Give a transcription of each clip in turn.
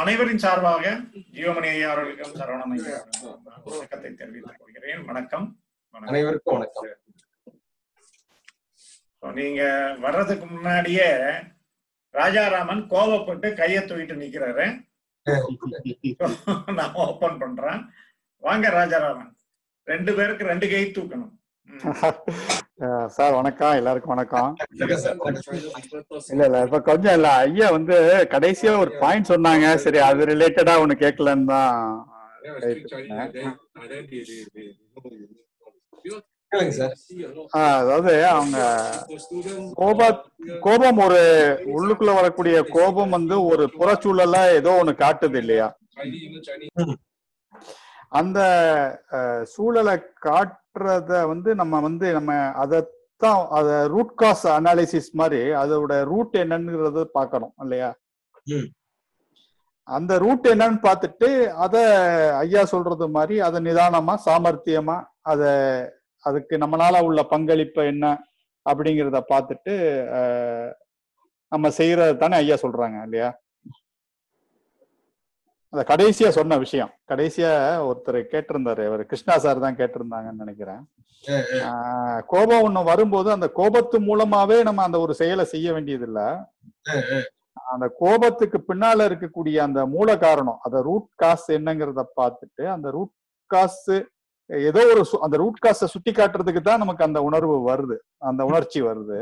அனைவரின் சார்பாக ஜீவமணி ஐயா அவர்களுக்கும் சரவணன் ஐயா வணக்கத்தை தெரிவித்துக் கொள்கிறேன். வணக்கம். அனைவருக்கும் வணக்கம். நீங்க வர்றதுக்கு முன்னாடியே ராஜாராமன் கோவப்பட்டு கையை தூக்கிட்டு நிக்கிறாரு. நான் ஓபன் பண்றேன். வாங்க ராஜாராமன். ரெண்டு பேருக்கு ரெண்டு கை தூக்கணும். சார் வணக்கம். எல்லாருக்கும் வணக்கம். சார், இல்ல இல்ல இப்ப கொஞ்சம் இல்ல. ஐயா வந்து கடைசியா ஒரு பாயிண்ட் சொன்னாங்க. சரி அது ரிலேட்டடா ஒண்ணு கேட்கலன்னு தான் சார் அதாவது அவங்க கோபா கோபம் ஒரு உள்ளுக்குள்ள வரக்கூடிய கோபம் வந்து ஒரு புறச்சூழலா ஏதோ ஒண்ணு காட்டுது இல்லையா? அந்த சூழலை காட் காட்டுறத வந்து நம்ம வந்து நம்ம அதைத்தான் அத ரூட் காஸ் அனாலிசிஸ் மாதிரி அதோட ரூட் என்னங்கிறத பார்க்கணும் இல்லையா. அந்த ரூட் என்னன்னு பார்த்துட்டு அத ஐயா சொல்றது மாதிரி அதை நிதானமா சாமர்த்தியமா அத அதுக்கு நம்மளால உள்ள பங்களிப்பு என்ன அப்படிங்கிறத பார்த்துட்டு நம்ம செய்யறது தானே ஐயா சொல்றாங்க இல்லையா அத கடைசியா சொன்ன விஷயம். கடைசியா ஒருத்தர் கேட்டிருந்தாரு. அவர் கிருஷ்ணா சார் தான் கேட்டிருந்தாங்கன்னு நினைக்கிறேன். கோபம் ஒண்ணு வரும்போது அந்த கோபத்து மூலமாவே நம்ம அந்த ஒரு செயலை செய்ய வேண்டியது இல்ல அந்த கோபத்துக்கு பின்னால இருக்கக்கூடிய அந்த மூல காரணம் அந்த ரூட் காஸ் என்னங்கிறத பார்த்துட்டு அந்த ரூட் காஸ் ஏதோ ஒரு அந்த ரூட் காசை சுட்டி காட்டுறதுக்கு தான் நமக்கு அந்த உணர்வு வருது. அந்த உணர்ச்சி வருது.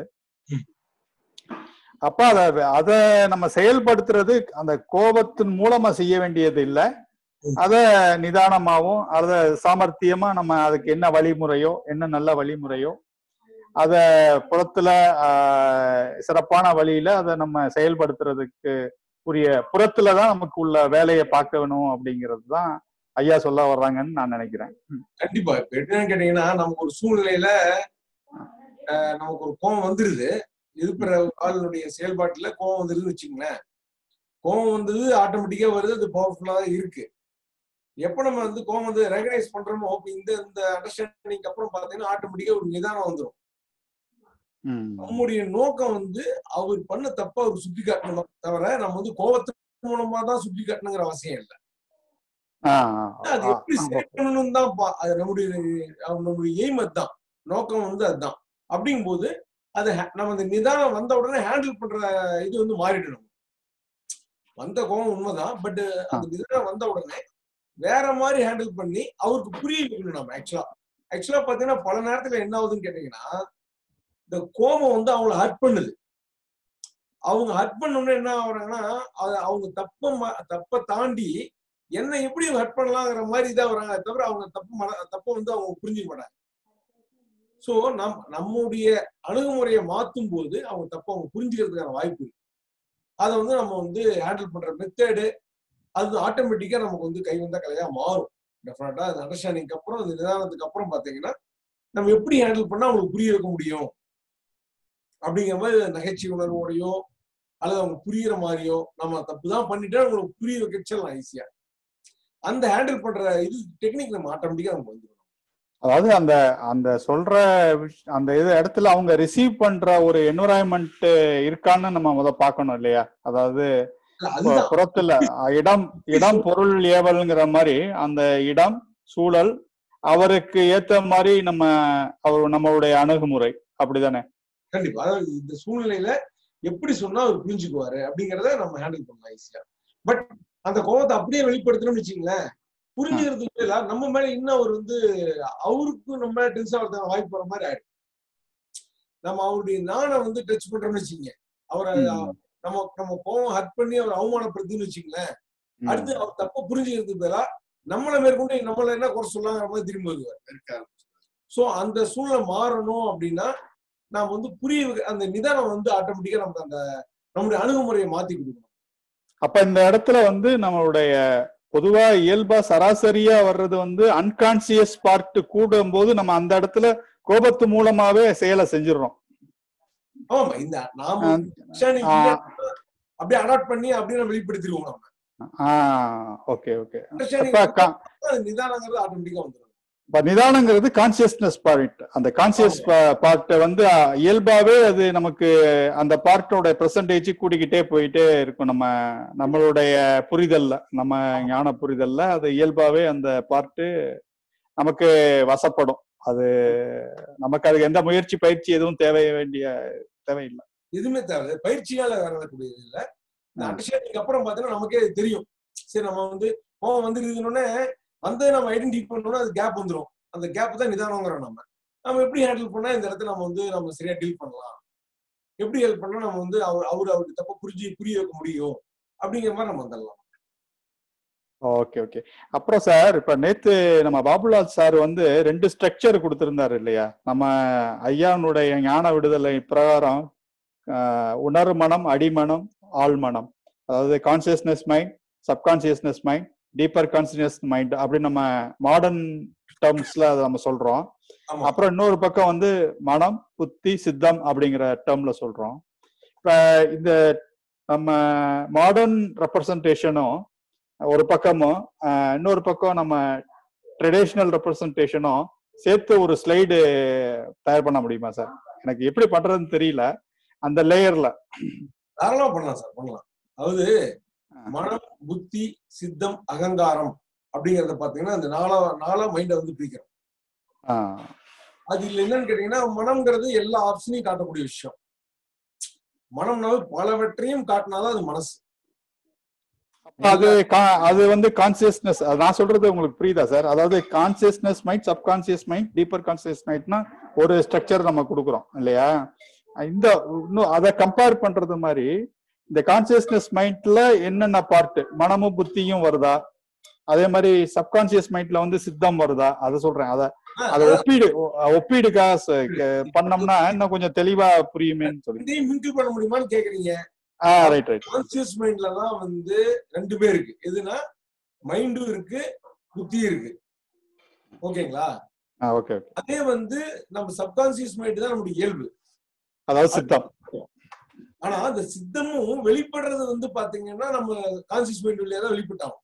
அப்ப அத அத நம்ம செயல்படுத்துறது அந்த கோபத்தின் மூலமா செய்ய வேண்டியது இல்ல. அத நிதானமாவும் அத சாமர்த்தியமா நம்ம அதுக்கு என்ன வழிமுறையோ என்ன நல்ல வழிமுறையோ அத புறத்துல ஆஹ், சிறப்பான வழியில அதை நம்ம செயல்படுத்துறதுக்கு உரிய புறத்துல தான் நமக்கு உள்ள வேலையை பார்க்கணும் அப்படிங்கிறது தான் ஐயா சொல்ல வர்றாங்கன்னு நான் நினைக்கிறேன். கண்டிப்பா. என்னன்னு கேட்டீங்கன்னா நமக்கு ஒரு சூழ்நிலையில நமக்கு ஒரு கோபம் வந்துருது. இருக்கிற ஆளுடைய செயல்பாட்டுல கோவம் வந்துருதுன்னு வச்சுங்களேன் கோவம் வந்தது ஆட்டோமேட்டிக்கா வருது அது பவர்ஃபுல்லா இருக்கு. எப்ப நம்ம வந்து கோவம் வந்து ரெகனைஸ் பண்றோமோ இந்த இந்த அண்டர்ஸ்டாண்டிங் அப்புறம் பாத்தீங்கன்னா ஆட்டோமேட்டிக்கா ஒரு நிதானம் வந்துடும். நம்முடைய நோக்கம் வந்து அவர் பண்ண தப்ப அவர் சுட்டி காட்டணும் தவிர நம்ம வந்து கோவத்தின் மூலமா தான் சுட்டி காட்டணுங்கிற அவசியம் இல்லை. அது எப்படி ஆ, சரி பண்ணணும் தான் அது நம்முடைய நம்முடைய எய்ம் அதுதான். நோக்கம் வந்து அதுதான். அப்படிங்கும்போது அது நம்ம அந்த நிதானம் வந்த உடனே ஹேண்டில் பண்ற இது வந்து மாறிடணும். வந்த கோவம் உண்மைதான் பட் அந்த நிதானம் வந்த உடனே வேற மாதிரி ஹேண்டில் பண்ணி அவருக்கு புரிய வைக்கணும் நம்ம ஆக்சுவலா ஆக்சுவலா பாத்தீங்கன்னா பல நேரத்துல என்ன ஆகுதுன்னு கேட்டீங்கன்னா இந்த கோபம் வந்து அவங்கள ஹர்ட் பண்ணுது. அவங்க ஹர்ட் பண்ணோம்னா என்ன ஆகுறாங்கன்னா அவங்க தப்ப தப்ப தாண்டி என்ன எப்படி ஹர்ட் பண்ணலாங்கிற மாதிரி இதா வராங்க தவிர அவங்க தப்பு மன தப்ப வந்து அவங்க புரிஞ்சுக்க மாட்டாங்க. சோ நம் நம்முடைய அணுகுமுறையை மாத்தும் போது அவங்க தப்ப அவங்க புரிஞ்சுக்கிறதுக்கான வாய்ப்பு இருக்கு. அதை வந்து நம்ம வந்து ஹேண்டில் பண்ற மெத்தேடு அது ஆட்டோமேட்டிக்கா நமக்கு வந்து கை வந்தா கலையா மாறும். டெஃபினட்டா அது அண்டர்ஸ்டாண்டிங்க்கு அப்புறம் அது நிதானத்துக்கு அப்புறம் பாத்தீங்கன்னா நம்ம எப்படி ஹேண்டில் பண்ணா அவங்களுக்கு புரிய வைக்க முடியும்? அப்படிங்கிற மாதிரி நகைச்சுவை உணர்வோடையோ அல்லது அவங்க புரியுற மாதிரியோ நம்ம தப்பு தான் பண்ணிட்டா அவங்களுக்கு புரிய வைக்கலாம் ஈஸியா அந்த ஹேண்டில் பண்ற இது டெக்னிக் நம்ம ஆட்டோமேட்டிக்கா நமக்கு வந்துடும் அதாவது அந்த அந்த சொல்ற அந்த இது இடத்துல அவங்க ரிசீவ் பண்ற ஒரு என்வரான்மெண்ட் இருக்கான்னு நம்ம முத பார்க்கணும் இல்லையா? அதாவது புறத்துல இடம் இடம் பொருள் ஏவல்ங்கிற மாதிரி அந்த இடம் சூழல் அவருக்கு ஏத்த மாதிரி நம்ம அவர் நம்மளுடைய அணுகுமுறை. அப்படிதானே? கண்டிப்பா. அதாவது இந்த சூழ்நிலையில எப்படி சொன்னா அவர் புரிஞ்சுக்குவாரு அப்படிங்கறத நம்ம ஹேண்டில் பண்ணலாம் ஈஸியா பட் அந்த கோபத்தை அப்படியே வெளிப்படுத்தணும்னு வச்சுங்களேன் புரிஞ்சுக்கிறதுக்கு பதிலா நம்ம மேல இன்னும் அவர் வந்து அவருக்கு நம்ம டென்ஸ் ஆகிறதுக்கான வாய்ப்பு வர மாதிரி ஆயிடும். நம்ம அவருடைய நானை வந்து டச் பண்றோம்னு வச்சுங்க அவரை நம்ம நம்ம கோவம் ஹர்ட் பண்ணி அவர் அவமானப்படுத்தின்னு வச்சுங்களேன். அடுத்து அவர் தப்ப புரிஞ்சுக்கிறதுக்கு பதிலா நம்மளை மேற்கொண்டு நம்மள என்ன குறை சொல்லாங்கிற மாதிரி திரும்பி வருவார் சோ அந்த சூழ்நிலை மாறணும் அப்படின்னா நாம வந்து புரிய அந்த நிதானம் வந்து ஆட்டோமேட்டிக்கா நமக்கு அந்த நம்முடைய அணுகுமுறையை மாத்தி கொடுக்கணும். அப்ப இந்த இடத்துல வந்து நம்மளுடைய பொதுவா இயல்பா சராசரியா வர்றது வந்து அன்கான்சியஸ் பார்ட் கூடும் போது நம்ம அந்த இடத்துல கோபத்து மூலமாவே செயலை செஞ்சிடறோம். ஆமா இந்த நாம அப்படியே அடாப்ட் பண்ணி அப்படியே வெளிப்படுத்திடுவோம் நம்ம. ஆஹ் ஓகே ஓகே. நிதானங்கிறது ஆட்டோமேட்டிக்கா வந்துடும் இப்ப நிதானங்கிறது கான்சியஸ்னஸ் பார்ட் அந்த கான்சியஸ் பார்ட்டை வந்து இயல்பாவே அது நமக்கு அந்த பார்ட்டோட பெர்சன்டேஜ் கூடிக்கிட்டே போயிட்டே இருக்கும். நம்ம நம்மளுடைய புரிதல்ல நம்ம ஞான புரிதல்ல அது இயல்பாவே அந்த பார்ட்டு நமக்கு வசப்படும். அது நமக்கு அதுக்கு எந்த முயற்சி பயிற்சி எதுவும் தேவை வேண்டிய தேவையில்லை. எதுவுமே தேவை பயிற்சியால வரக்கூடியது இல்ல. அண்டர்ஸ்டாண்டிங் அப்புறம் பார்த்தீங்கன்னா நமக்கே தெரியும். சரி நம்ம வந்து கோவம் வந்துருதுன்னொடனே வந்து நம்ம ஐடென்டிஃபை பண்ணோம்னா அது கேப் வந்துடும் அந்த கேப் தான் நிதானங்கிறோம் நம்ம. நம்ம எப்படி ஹேண்டில் பண்ணா இந்த இடத்துல நம்ம வந்து நம்ம சரியா டீல் பண்ணலாம்? எப்படி ஹெல்ப் பண்ணா நம்ம வந்து அவர் அவர் அவருக்கு தப்ப புரிஞ்சு புரிய வைக்க முடியும்? அப்படிங்கிற மாதிரி நம்ம வந்துடலாம். ஓகே ஓகே அப்புறம் சார் இப்ப நேத்து நம்ம பாபுலால் சார் வந்து ரெண்டு ஸ்ட்ரக்சர் கொடுத்திருந்தாரு இல்லையா? நம்ம ஐயானுடைய ஞான விடுதலை பிரகாரம் உணர்மனம் உணர் மனம் அடிமனம் ஆழ்மனம். அதாவது consciousness mind subconsciousness mind deeper conscious mind அப்படின்னு நம்ம மாடர்ன் டேர்ம்ஸ்ல அதை நம்ம சொல்றோம். அப்புறம் இன்னொரு பக்கம் வந்து மனம் புத்தி சித்தம் அப்படிங்கிற டேர்ம்ல சொல்றோம். இப்ப இந்த நம்ம மாடர்ன் ரெப்ரசன்டேஷனும் ஒரு பக்கமும் இன்னொரு பக்கம் நம்ம ட்ரெடிஷ்னல் ரெப்ரசன்டேஷனும் சேர்த்து ஒரு ஸ்லைடு தயார் பண்ண முடியுமா சார் எனக்கு எப்படி பண்றதுன்னு தெரியல. அந்த லேயர்ல தாராளமா பண்ணலாம் சார் பண்ணலாம். அதாவது மனம் புத்தி சித்தம் அகங்காரம் அப்படிங்கறத பாத்தீங்கன்னா அந்த நாலா நாலா மைண்டை வந்து பிரிக்கிறோம். அது இல்ல என்னன்னு கேட்டீங்கன்னா மனம்ங்கிறது எல்லா ஆப்ஷனையும் காட்டக்கூடிய விஷயம். மனம்னாவே பலவற்றையும் காட்டினாதான் அது மனசு. அது அது வந்து கான்சியஸ்னஸ் நான் சொல்றது உங்களுக்கு புரியுதா சார் அதாவது consciousness mind subconscious mind deeper conscious மைண்ட்னா ஒரு ஸ்ட்ரக்சர் நம்ம கொடுக்குறோம் இல்லையா? இந்த இன்னும் அதை கம்பேர் பண்றது மாதிரி இந்த கான்சியஸ்னஸ் மைண்ட்ல என்னென்ன பார்ட் மனமும் புத்தியும் வருதா? அதே மாதிரி சப்கான்சியஸ் மைண்ட்ல வந்து சித்தம் வருதா? அதை சொல்றேன். அத அதை ஒப்பீடு ஒப்பீடுக்காக ச- க- பண்ணோம்னா இன்னும் கொஞ்சம் தெளிவா புரியுமேன்னு சொல்லி மிங்கிள் பண்ண முடியுமான்னு கேக்குறீங்க? ஆ ரைட் ரைட் கான்சியஸ் மைண்ட்ல தான் வந்து ரெண்டு பேர் இருக்கு. எதுனா மைண்டும் இருக்கு புத்தியும் இருக்கு. ஓகேங்களா? ஆ ஓகே ஓகே. அதே வந்து நம்ம சப்கான்சியஸ் மைண்ட் தான் நம்முடைய இயல்பு. அதாவது சித்தம். ஆனா அந்த சித்தமும் வெளிப்படுறது வந்து பாத்தீங்கன்னா நம்ம கான்சியஸ் மைண்ட் வழியா தான் வெளிப்பட்டாகும்.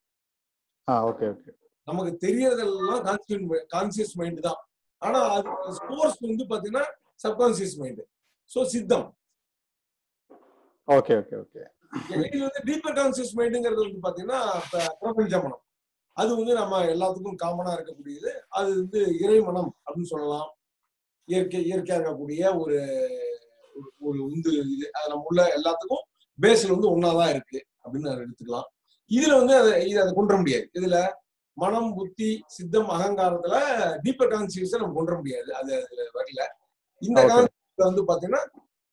ஓகே ஓகே நமக்கு தெரியறதெல்லாம் கான்சியஸ் கான்சியஸ் மைண்ட் தான். ஆனா அது சோர்ஸ் வந்து பாத்தீங்கன்னா சப்கான்சியஸ் மைண்ட் சோ சித்தம். ஓகே ஓகே ஓகே இது வந்து டீப்பர் கான்சியஸ் மைண்டுங்கிறது வந்து பாத்தீங்கன்னா ப- பிரபஞ்ச மனம் அது வந்து நம்ம எல்லாத்துக்கும் காமனா இருக்கக்கூடியது. அது வந்து இறை மனம் அப்படின்னு சொல்லலாம். இயற்கை இயற்கையா இருக்கக்கூடிய ஒரு ஒரு- உந்து இது. அது நம்ம உள்ள எல்லாத்துக்கும் பேஸ்ல வந்து ஒன்னாதான் இருக்கு. அப்படின்னு அதை எடுத்துக்கலாம். இதுல வந்து அதை இதை அதை கொண்டு முடியாது. இதுல மனம் புத்தி சித்தம் அகங்காரத்துல டீப்பர் கான்சியஸை நம்ம கொண்டு முடியாது. அது அதுல வரல. இந்த. கான்செப்ட்ல வந்து பாத்தீங்கன்னா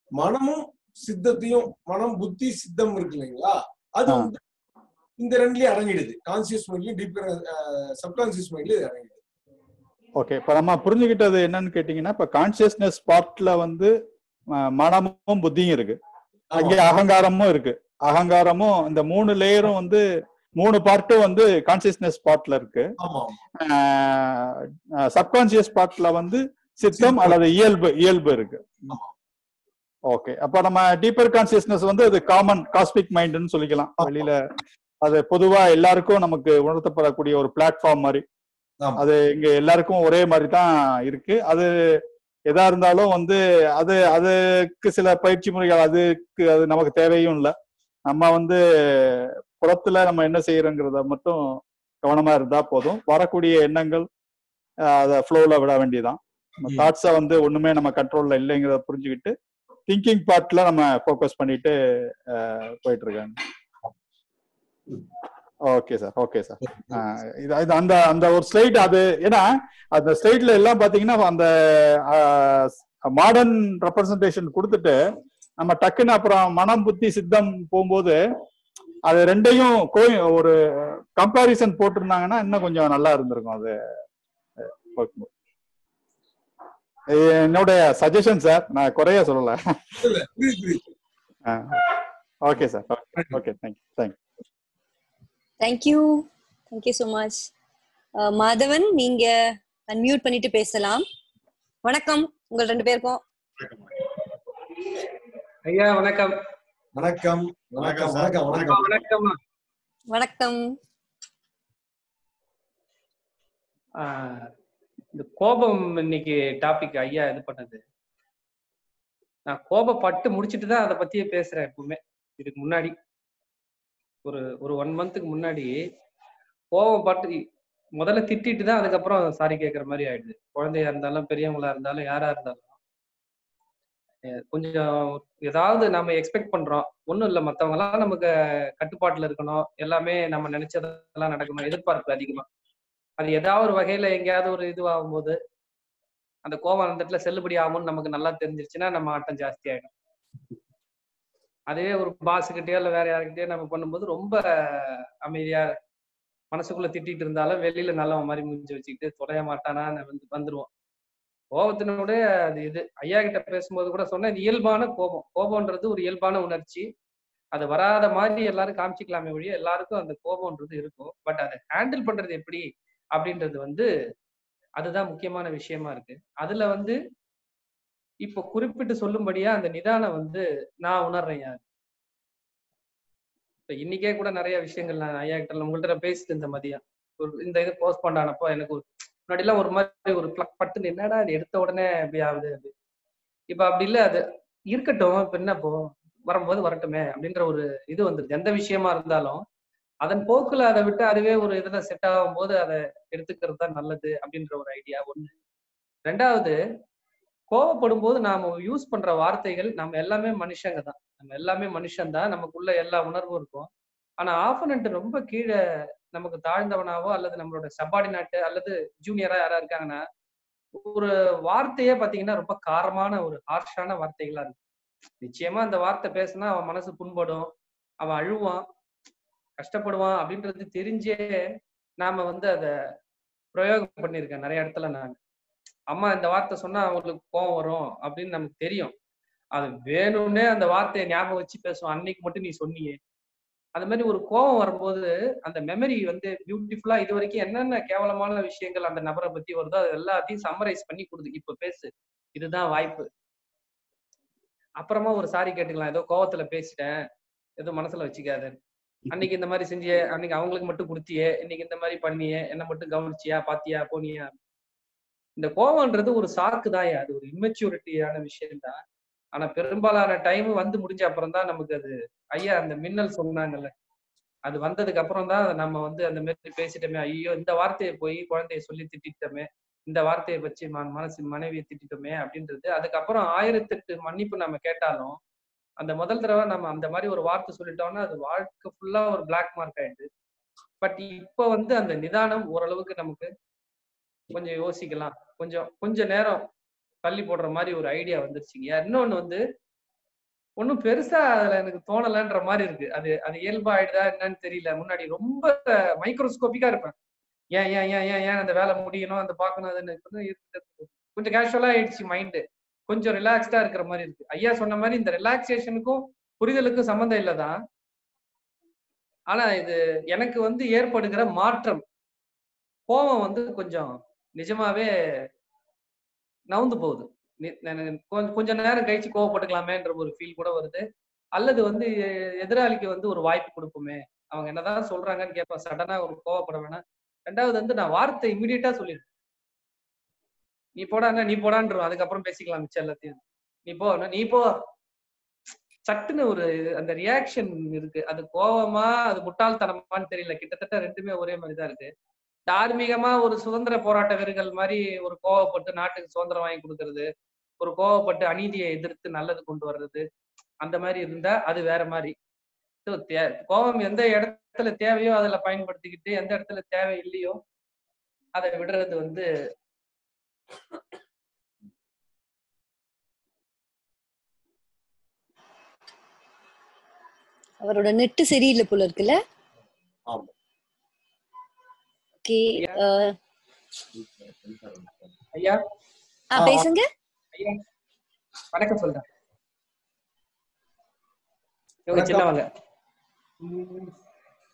மனமும் சித்தத்தையும் மனம் புத்தி சித்தம் இருக்கு இல்லைங்களா? அது. வந்து இந்த ரெண்டுலயும் அடங்கிடுது. கான்சியஸ் மைண்ட்லயும் டீப்பர் சப்கான்சியஸ் மைண்ட்லயும் இது அடங்கிடுது. ஓகே இப்ப நம்ம புரிஞ்சுக்கிட்டது என்னன்னு கேட்டீங்கன்னா இப்ப கான்சியஸ்னஸ் பார்ட்ல வந்து மனமும் புத்தியும் இருக்கு. அங்கே அகங்காரமும் இருக்கு. அகங்காரமும் இந்த மூணு லேயரும் வந்து மூணு பார்ட்டும் வந்து கான்சியஸ்னஸ் பார்ட்ல இருக்கு. சப்கான்சியஸ் பார்ட்ல வந்து சித்தம் அல்லது இயல்பு இயல்பு இருக்கு. ஓகே. அப்ப நம்ம டீப்பர் கான்சியஸ்னஸ் வந்து அது காமன் காஸ்மிக் மைண்ட்னு சொல்லிக்கலாம். வெளியில அது பொதுவா எல்லாருக்கும் நமக்கு உணர்த்தப்படக்கூடிய ஒரு பிளாட்ஃபார்ம் மாதிரி. அது இங்க எல்லாருக்கும் ஒரே மாதிரி தான் இருக்கு. அது எதா இருந்தாலும் வந்து அது அதுக்கு சில பயிற்சி முறைகள் அதுக்கு அது நமக்கு தேவையும் இல்லை. நம்ம வந்து புறத்துல நம்ம என்ன செய்யறோங்கிறத மட்டும் கவனமா இருந்தா போதும். வரக்கூடிய எண்ணங்கள் அதை ஃப்ளோல விட வேண்டியதான் நம்ம. தாட்ஸை வந்து ஒண்ணுமே நம்ம கண்ட்ரோல்ல இல்லைங்கிறத புரிஞ்சுக்கிட்டு திங்கிங் பார்ட்ல நம்ம ஃபோக்கஸ் பண்ணிட்டு போயிட்டு இருக்காங்க. ஓகே சார் ஓகே சார் இது இது அந்த அந்த ஒரு ஸ்லைட் அது ஏன்னா அந்த ஸ்லைட்ல எல்லாம் பாத்தீங்கன்னா அந்த மாடர்ன் ரெப்ரசன்டேஷன் கொடுத்துட்டு நம்ம டக்குன்னு அப்புறம் மனம் புத்தி சித்தம் போகும்போது அது ரெண்டையும் கோய் ஒரு கம்பாரிசன் போட்டிருந்தாங்கன்னா இன்னும் கொஞ்சம் நல்லா இருந்திருக்கும் அது. என்னுடைய சஜஷன் சார் நான் குறைய சொல்லல. Okay sir okay thank you thank you thank you thank you so much Madhavan நீங்க அன்மியூட் பண்ணிட்டு பேசலாம். வணக்கம். உங்கள் ரெண்டு பேருக்கும். ஐயா வணக்கம். வணக்கம். வணக்கம் வணக்கம் வணக்கம் வணக்கம். வணக்கம். இந்த கோபம் இன்னைக்கு டாபிக் ஐயா இது பண்ணது. நான் கோபப்பட்டு முடிச்சிட்டு தான் அதை பத்தியே பேசுறேன் எப்பவுமே. இதுக்கு முன்னாடி. ஒரு ஒரு ஒன் மந்த்துக்கு முன்னாடி கோபப்பட்டு முதல்ல திட்டிட்டு தான் அதுக்கப்புறம் சாரி கேட்குற மாதிரி ஆயிடுது. குழந்தையா இருந்தாலும் பெரியவங்களா இருந்தாலும் யாரா இருந்தாலும். கொஞ்சம் ஏதாவது நம்ம எக்ஸ்பெக்ட் பண்றோம். ஒன்றும் இல்லை மற்றவங்க எல்லாம் நமக்கு கட்டுப்பாட்டுல இருக்கணும். எல்லாமே நம்ம நினைச்சதெல்லாம் நடக்கணும் எதிர்பார்ப்பு அதிகமா. அது ஏதாவது ஒரு வகையில எங்கேயாவது ஒரு இதுவாகும் போது அந்த கோவம் அந்த இடத்துல செல்லுபடி ஆகும்னு நமக்கு நல்லா தெரிஞ்சிருச்சுன்னா நம்ம ஆட்டம் ஜாஸ்தி ஆயிடும். அதுவே ஒரு பாஸுக்கிட்டயோ இல்லை வேற யாருக்கிட்டயோ நம்ம பண்ணும்போது ரொம்ப அமைதியா மனசுக்குள்ள திட்டிட்டு இருந்தாலும் வெளியில நல்ல மாதிரி முடிஞ்சு வச்சுக்கிட்டு தொலைய மாட்டானா வந்து வந்துருவோம். கோபத்தினோட அது இது. ஐயா கிட்ட பேசும்போது கூட சொன்னேன் இது இயல்பான கோபம். கோபம்ன்றது ஒரு இயல்பான உணர்ச்சி. அது வராத மாதிரி எல்லாரும் காமிச்சிக்கலாமே ஒழிய எல்லாருக்கும் அந்த கோபம்ன்றது இருக்கும். பட் அதை ஹேண்டில் பண்றது எப்படி? அப்படின்றது வந்து அதுதான் முக்கியமான விஷயமா இருக்கு. அதுல வந்து இப்போ குறிப்பிட்டு சொல்லும்படியா அந்த நிதானம் வந்து நான் உணர்றேன் யார்? இப்ப இன்னைக்கே கூட நிறைய விஷயங்கள் நான் ஐயா கிட்ட உங்கள்கிட்ட பேசிட்டு இருந்த மதியம். ஒரு இந்த இது போஸ்ட் பண்ணானப்போ எனக்கு முன்னாடி எல்லாம் ஒரு மாதிரி ஒரு பிளக் பட்டுன்னு என்னடா அது எடுத்த உடனே அப்படி ஆகுது அப்படி. இப்ப அப்படி இல்ல அது இருக்கட்டும் இப்ப என்ன போ வரும்போது வரட்டுமே அப்படின்ற ஒரு இது வந்துருது. எந்த விஷயமா இருந்தாலும் அதன் போக்குல அதை விட்டு அதுவே ஒரு இதுல செட் ஆகும் போது அதை எடுத்துக்கிறது தான் நல்லது அப்படின்ற ஒரு ஐடியா ஒண்ணு. ரெண்டாவது கோவப்படும் போது நாம யூஸ் பண்ற வார்த்தைகள் நம்ம எல்லாமே மனுஷங்க தான். நம்ம எல்லாமே மனுஷன் தான். நமக்குள்ள எல்லா உணர்வும் இருக்கும். ஆனா ஆப்பனண்ட் ரொம்ப கீழே நமக்கு தாழ்ந்தவனாவோ அல்லது நம்மளோட சப்பார்டினேட் அல்லது ஜூனியரா யாரா இருக்காங்கன்னா ஒரு வார்த்தையே பாத்தீங்கன்னா ரொம்ப காரமான ஒரு ஹார்ஷான வார்த்தைகளா இருக்கு நிச்சயமா அந்த வார்த்தை பேசினா அவன் மனசு புண்படும் அவன் அழுவான் கஷ்டப்படுவான் அப்படின்றது தெரிஞ்சே நாம வந்து அதை பிரயோகம் பண்ணியிருக்கேன் நிறைய இடத்துல நான் அம்மா இந்த வார்த்தை சொன்னா அவங்களுக்கு கோவம் வரும் அப்படின்னு நமக்கு தெரியும். அது வேணும்னே அந்த வார்த்தையை ஞாபகம் வச்சு பேசுவோம். அன்னைக்கு மட்டும் நீ சொன்னியே. அந்த மாதிரி ஒரு கோபம் வரும்போது அந்த மெமரி வந்து பியூட்டிஃபுல்லா இது வரைக்கும் என்னென்ன கேவலமான விஷயங்கள் அந்த நபரை பத்தி வருதோ அது எல்லாத்தையும் சம்மரைஸ் பண்ணி கொடுது. இப்ப பேசு. இதுதான் வாய்ப்பு. அப்புறமா ஒரு சாரி கேட்டுக்கலாம். ஏதோ கோவத்துல பேசிட்டேன். ஏதோ மனசுல வச்சுக்காத. அன்னைக்கு இந்த மாதிரி செஞ்சியே. அன்னைக்கு அவங்களுக்கு மட்டும் கொடுத்தியே. இன்னைக்கு இந்த மாதிரி பண்ணியே. என்ன மட்டும் கவனிச்சியா? பாத்தியா? போனியா? இந்த கோவம்ன்றது ஒரு சாக்கு தான் அது ஒரு இம்மெச்சூரிட்டியான விஷயம் தான் ஆனா பெரும்பாலான டைம் வந்து முடிஞ்ச அப்புறம் தான் நமக்கு அது ஐயா அந்த மின்னல் சொன்னாங்கல்ல. அது வந்ததுக்கு அப்புறம் தான் நம்ம வந்து அந்த மாதிரி பேசிட்டோமே. ஐயோ இந்த வார்த்தையை போய் குழந்தைய சொல்லி திட்டிட்டோமே. இந்த வார்த்தையை வச்சு மனசு மனைவியை திட்டிட்டோமே அப்படின்றது. அதுக்கப்புறம் ஆயிரத்தெட்டு மன்னிப்பு நம்ம கேட்டாலும் அந்த முதல் தடவை நம்ம அந்த மாதிரி ஒரு வார்த்தை சொல்லிட்டோம்னா அது வாழ்க்கை ஃபுல்லா ஒரு பிளாக் மார்க் ஆயிடுது. பட் இப்போ வந்து அந்த நிதானம் ஓரளவுக்கு நமக்கு கொஞ்சம் யோசிக்கலாம். கொஞ்சம் கொஞ்ச நேரம் தள்ளி போடுற மாதிரி ஒரு ஐடியா வந்துருச்சுங்க. இன்னொன்னு வந்து ஒன்றும் பெருசா அதுல எனக்கு தோணலன்ற மாதிரி இருக்கு. அது அது இயல்பா ஆயிடுதா என்னன்னு தெரியல. முன்னாடி ரொம்ப மைக்ரோஸ்கோபிக்கா இருப்பேன். ஏன் ஏன் ஏன் ஏன் ஏன் அந்த வேலை முடியணும் அந்த பார்க்கணும் அதுன்னு கொஞ்சம் கேஷுவலா ஆயிடுச்சு மைண்டு கொஞ்சம் ரிலாக்ஸ்டா இருக்கிற மாதிரி இருக்கு. ஐயா சொன்ன மாதிரி இந்த ரிலாக்ஸேஷனுக்கும் புரிதலுக்கும் சம்மந்தம் இல்லைதான். ஆனா இது எனக்கு வந்து ஏற்படுகிற மாற்றம். கோபம் வந்து கொஞ்சம் நிஜமாவே நவுந்து போகுது. கொஞ்சம் கொஞ்ச- நேரம் கழிச்சு கோவப்பட்டுக்கலாமேன்ற ஒரு ஃபீல் கூட வருது. அல்லது வந்து எதிராளிக்கு வந்து ஒரு வாய்ப்பு கொடுப்போமே அவங்க என்னதான் சொல்றாங்கன்னு கேட்பேன். சடனா ஒரு கோவப்பட வேணாம். ரெண்டாவது வந்து நான் வார்த்தை இமிடியட்டா சொல்லிடுறேன் நீ போடான்னா நீ போடான்றோம். அதுக்கப்புறம் பேசிக்கலாம் மிச்சம் எல்லாத்தையும். நீ போ நீ போ. சட்டுன்னு ஒரு அந்த ரியாக்ஷன் இருக்கு. அது கோவமா அது முட்டாள்தனமான்னு தெரியல. கிட்டத்தட்ட ரெண்டுமே ஒரே மாதிரிதான் இருக்கு. தார்மீகமா ஒரு சுதந்திர போராட்ட வீரர்கள் மாதிரி ஒரு கோவப்பட்டு நாட்டுக்கு சுதந்திரம் வாங்கி கொடுக்கறது ஒரு கோவப்பட்டு அநீதியை எதிர்த்து நல்லது கொண்டு வர்றது அந்த மாதிரி இருந்தா அது வேற மாதிரி கோபம் எந்த இடத்துல தேவையோ அதுல பயன்படுத்திக்கிட்டு எந்த இடத்துல தேவை இல்லையோ அதை விடுறது வந்து அவரோட நெட்டு சரியில்லை போல இருக்குல்ல ஆமா. ஓகே. ஐயா. ஆ. பேசுங்க. ஐயா. வணக்கம் சொல்றேன். சின்னவங்க.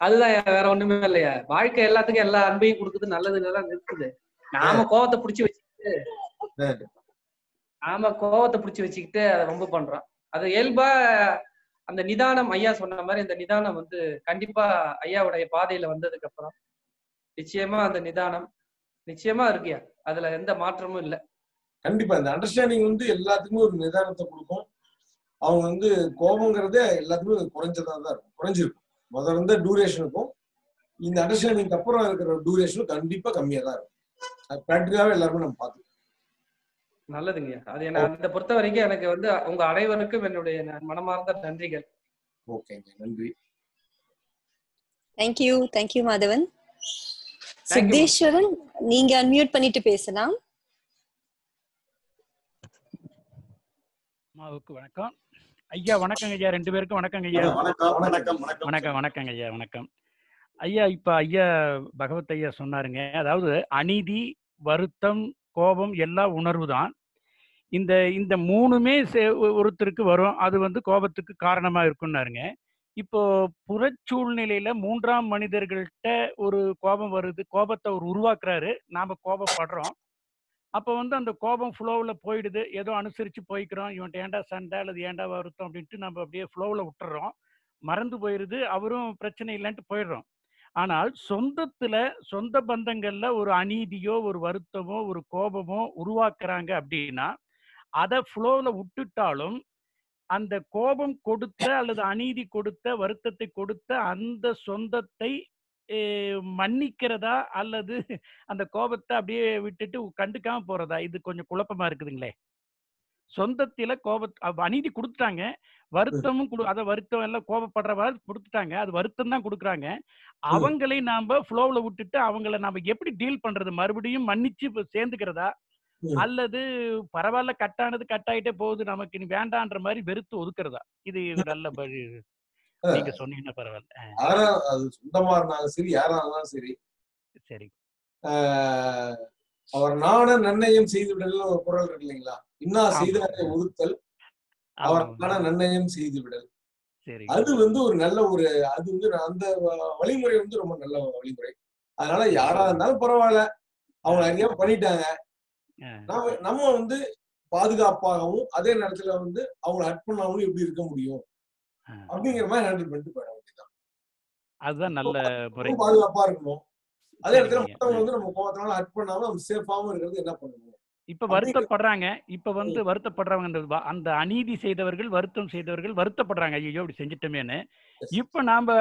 அதுதான் வேற ஒண்ணுமே இல்லையா? வாழ்க்கை எல்லாத்துக்கும் எல்லா அன்பையும் கொடுக்குது நல்லதுலாம் இருக்குது நாம கோவத்தை புடிச்சு வச்சுக்கிட்டு நாம கோவத்தை புடிச்சு வச்சுக்கிட்டு அதை ரொம்ப பண்றோம். அது இயல்பா அந்த நிதானம் ஐயா சொன்ன மாதிரி இந்த நிதானம் வந்து கண்டிப்பா ஐயாவுடைய பாதையில வந்ததுக்கு அப்புறம் நிச்சயமா அந்த நிதானம் நிச்சயமா இருக்குயா அதுல எந்த மாற்றமும் இல்ல. கண்டிப்பா இந்த அண்டர்ஸ்டாண்டிங் வந்து எல்லாத்துக்குமே ஒரு நிதானத்தை கொடுக்கும். அவங்க வந்து கோபங்கிறதே எல்லாத்துக்குமே குறைஞ்சதா தான் இருக்கும். குறைஞ்சிருக்கும். முதல்ல இருந்த டூரேஷனுக்கும் இந்த அண்டர்ஸ்டாண்டிங்க்கு அப்புறம் இருக்கிற டூரேஷனும் கண்டிப்பா கம்மியா தான் இருக்கும். அது ப்ராக்டிக்கலாவே எல்லாருமே நம்ம பார்த்து நல்லதுங்கய்யா அது என்ன அந்த பொறுத்த வரைக்கும் எனக்கு வந்து உங்க அனைவருக்கும் என்னுடைய மனமார்ந்த நன்றிகள். ஓகேங்க நன்றி. Thank you thank you Madhavan Thank you. Siddheswaran நீங்க அன்மியூட் பண்ணிட்டு பேசலாம். அம்மாவுக்கு வணக்கம். ஐயா வணக்கங்க ஐயா. ரெண்டு பேருக்கும் வணக்கங்க ஐயா. வணக்கம் வணக்கம் வணக்கம் வணக்கம். வணக்கங்க ஐயா வணக்கம். ஐயா இப்ப ஐயா பகவத் ஐயா சொன்னாருங்க. அதாவது அநீதி வருத்தம் கோபம் எல்லாம் உணர்வு தான் இந்த இந்த மூணுமே ஒருத்தருக்கு வரும். அது வந்து கோபத்துக்கு காரணமா இருக்குன்னாருங்க இப்போ புறச்சூழ்நிலையில மூன்றாம் மனிதர்கள்ட்ட ஒரு கோபம் வருது. கோபத்தை அவர் உருவாக்குறாரு. நாம கோபப்படுறோம். அப்போ வந்து அந்த கோபம் ஃப்ளோவில் போயிடுது. ஏதோ அனுசரித்து போய்க்கிறோம். இவன்ட்டு ஏன்டா சண்டை? அல்லது ஏன்டா வருத்தம்? அப்படின்ட்டு நம்ம அப்படியே ஃப்ளோவில் விட்டுறோம். மறந்து போயிடுது அவரும் பிரச்சனை இல்லைன்ட்டு போயிடுறோம். ஆனால் சொந்தத்தில் சொந்த பந்தங்களில் ஒரு அநீதியோ ஒரு வருத்தமோ ஒரு கோபமோ உருவாக்குறாங்க அப்படின்னா அதை ஃப்ளோவில் விட்டுட்டாலும் அந்த கோபம் கொடுத்த அல்லது அநீதி கொடுத்த வருத்தத்தை கொடுத்த அந்த சொந்தத்தை மன்னிக்கிறதா? அல்லது அந்த கோபத்தை அப்படியே விட்டுட்டு கண்டுக்காம போறதா? இது கொஞ்சம் குழப்பமா இருக்குதுங்களே. சொந்தத்தில கோப அநீதி கொடுத்துட்டாங்க. வருத்தமும் கொடு அத வருத்தம் எல்லாம் கோபப்படுறவா கொடுத்துட்டாங்க. அது வருத்தம் தான் கொடுக்குறாங்க. அவங்களை நாம ஃப்ளோவில் விட்டுட்டு அவங்கள நாம எப்படி டீல் பண்றது? மறுபடியும் மன்னிச்சு சேர்ந்துக்கிறதா. அல்லது பரவாயில்ல கட்டானது கட்டாயிட்டே போகுது நமக்கு இனி வேண்டான்ற மாதிரி வெறுத்து ஒதுக்குறதா? இது நல்ல நீங்க சொன்னீங்கன்னா பரவாயில்ல யாரா அது சொந்தமா இருந்தாலும் சரி யாரா இருந்தாலும் சரி. சரி. அவர் நாண நன்னயம் செய்து விடல் ஒரு குரல் இருக்கு இல்லைங்களா? இன்னா செய்தாரை ஒதுத்தல் அவர். நாண நன்னயம் செய்து விடல் சரி. அது வந்து ஒரு நல்ல ஒரு அது வந்து அந்த வழிமுறை வந்து ரொம்ப நல்ல வழிமுறை. அதனால யாரா இருந்தாலும் பரவாயில்ல அவங்க அறியாம பண்ணிட்டாங்க. நம்ம வந்து பாதுகாப்பாகவும் அதே நேரத்துல வந்து அவங்களை ஹட் பண்ணாமலும் எப்படி இருக்க முடியும். அப்படிங்கிற மாதிரி ஹேண்டில் பண்ணிட்டு போயிட வேண்டியதுதான். அதுதான் நல்ல முறை. பாதுகாப்பா இருக்கணும். அதே சரிங்க. மத்தவங்க வந்து நம்ம கோவத்தினால ஹட் பண்ணாம நம்ம சேஃபாவும் இருக்கிறது என்ன பண்ணணும் இப்ப வருத்தப்படுறாங்க. இப்ப வந்து வருத்தப்படுறவங்க அந்த அந்த அநீதி செய்தவர்கள் வருத்தம் செய்தவர்கள் வருத்தப்படுறாங்க. ஐயோ இப்படி செஞ்சுட்டோமேன்னு. இப்ப நாம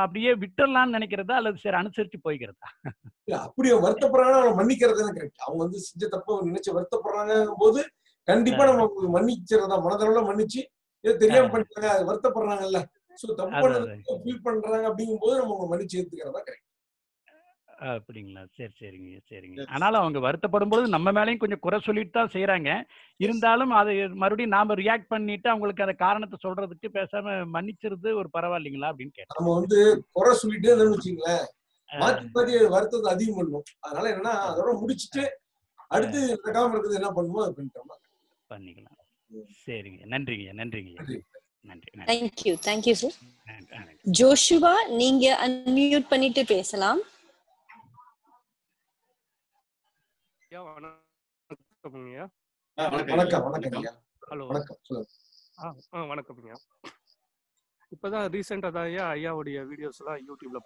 அப்படியே விட்டுறலாம்னு நினைக்கிறதா? அல்லது சரி அனுசரிச்சு போய்க்கிறதா? இல்ல அப்படி வருத்தப்படுறாங்கன்னா அவங்க மன்னிக்கிறது கரெக்ட் அவங்க வந்து செஞ்ச தப்ப நினைச்சு வருத்தப்படுறாங்க போது கண்டிப்பா நம்ம மன்னிச்சிடறதா மனதளவுல மன்னிச்சு ஏதோ தெரியாம. பண்ணிட்டாங்க வருத்தப்படுறாங்கல்ல. சோ தப்பு ஃபீல் பண்றாங்க அப்படிங்கும் போது நம்ம மன்னிச்சு ஏத்துக்கிறதா கரெக்ட் அப்படிங்களா? சரி சரிங்க சரிங்க. ஆனாலும் அவங்க வருத்தப்படும் பொழுது நம்ம மேலேயும் கொஞ்சம் குறை சொல்லிட்டு தான் செய்யறாங்க இருந்தாலும் அதை மறுபடியும் நாம ரியாக்ட் பண்ணிட்டு அவங்களுக்கு அந்த காரணத்தை சொல்றதுக்கு பேசாம மன்னிச்சிருது ஒரு பரவாயில்லைங்களா அப்படின்னு கேட்டேன். நம்ம வந்து குறை சொல்லிட்டே வச்சுங்களேன் மாத்தி மாத்தி வருத்தத்தை அதிகம் பண்ணும். அதனால என்னன்னா அதோட முடிச்சிட்டு அடுத்து நடக்காம இருக்கிறது என்ன பண்ணுமோ அதை பண்ணிக்கலாம். சரிங்க. நன்றிங்க நன்றிங்க. நன்றி. Thank you thank you sir Joshua நீங்க அன்மியூட் பண்ணிட்டு பேசலாம் ஐயா வணக்கம்ங்கய்யா வணக்கம் வணக்கம் ஐயா. ஹலோ. வணக்கம் சொல்லுங்க. ஆ ஆ வணக்கம்ங்கய்யா இப்பதான் ரீசெண்டா தான் ஐயா ஐயாவுடைய வீடியோஸ் எல்லாம் யூடியூப்ல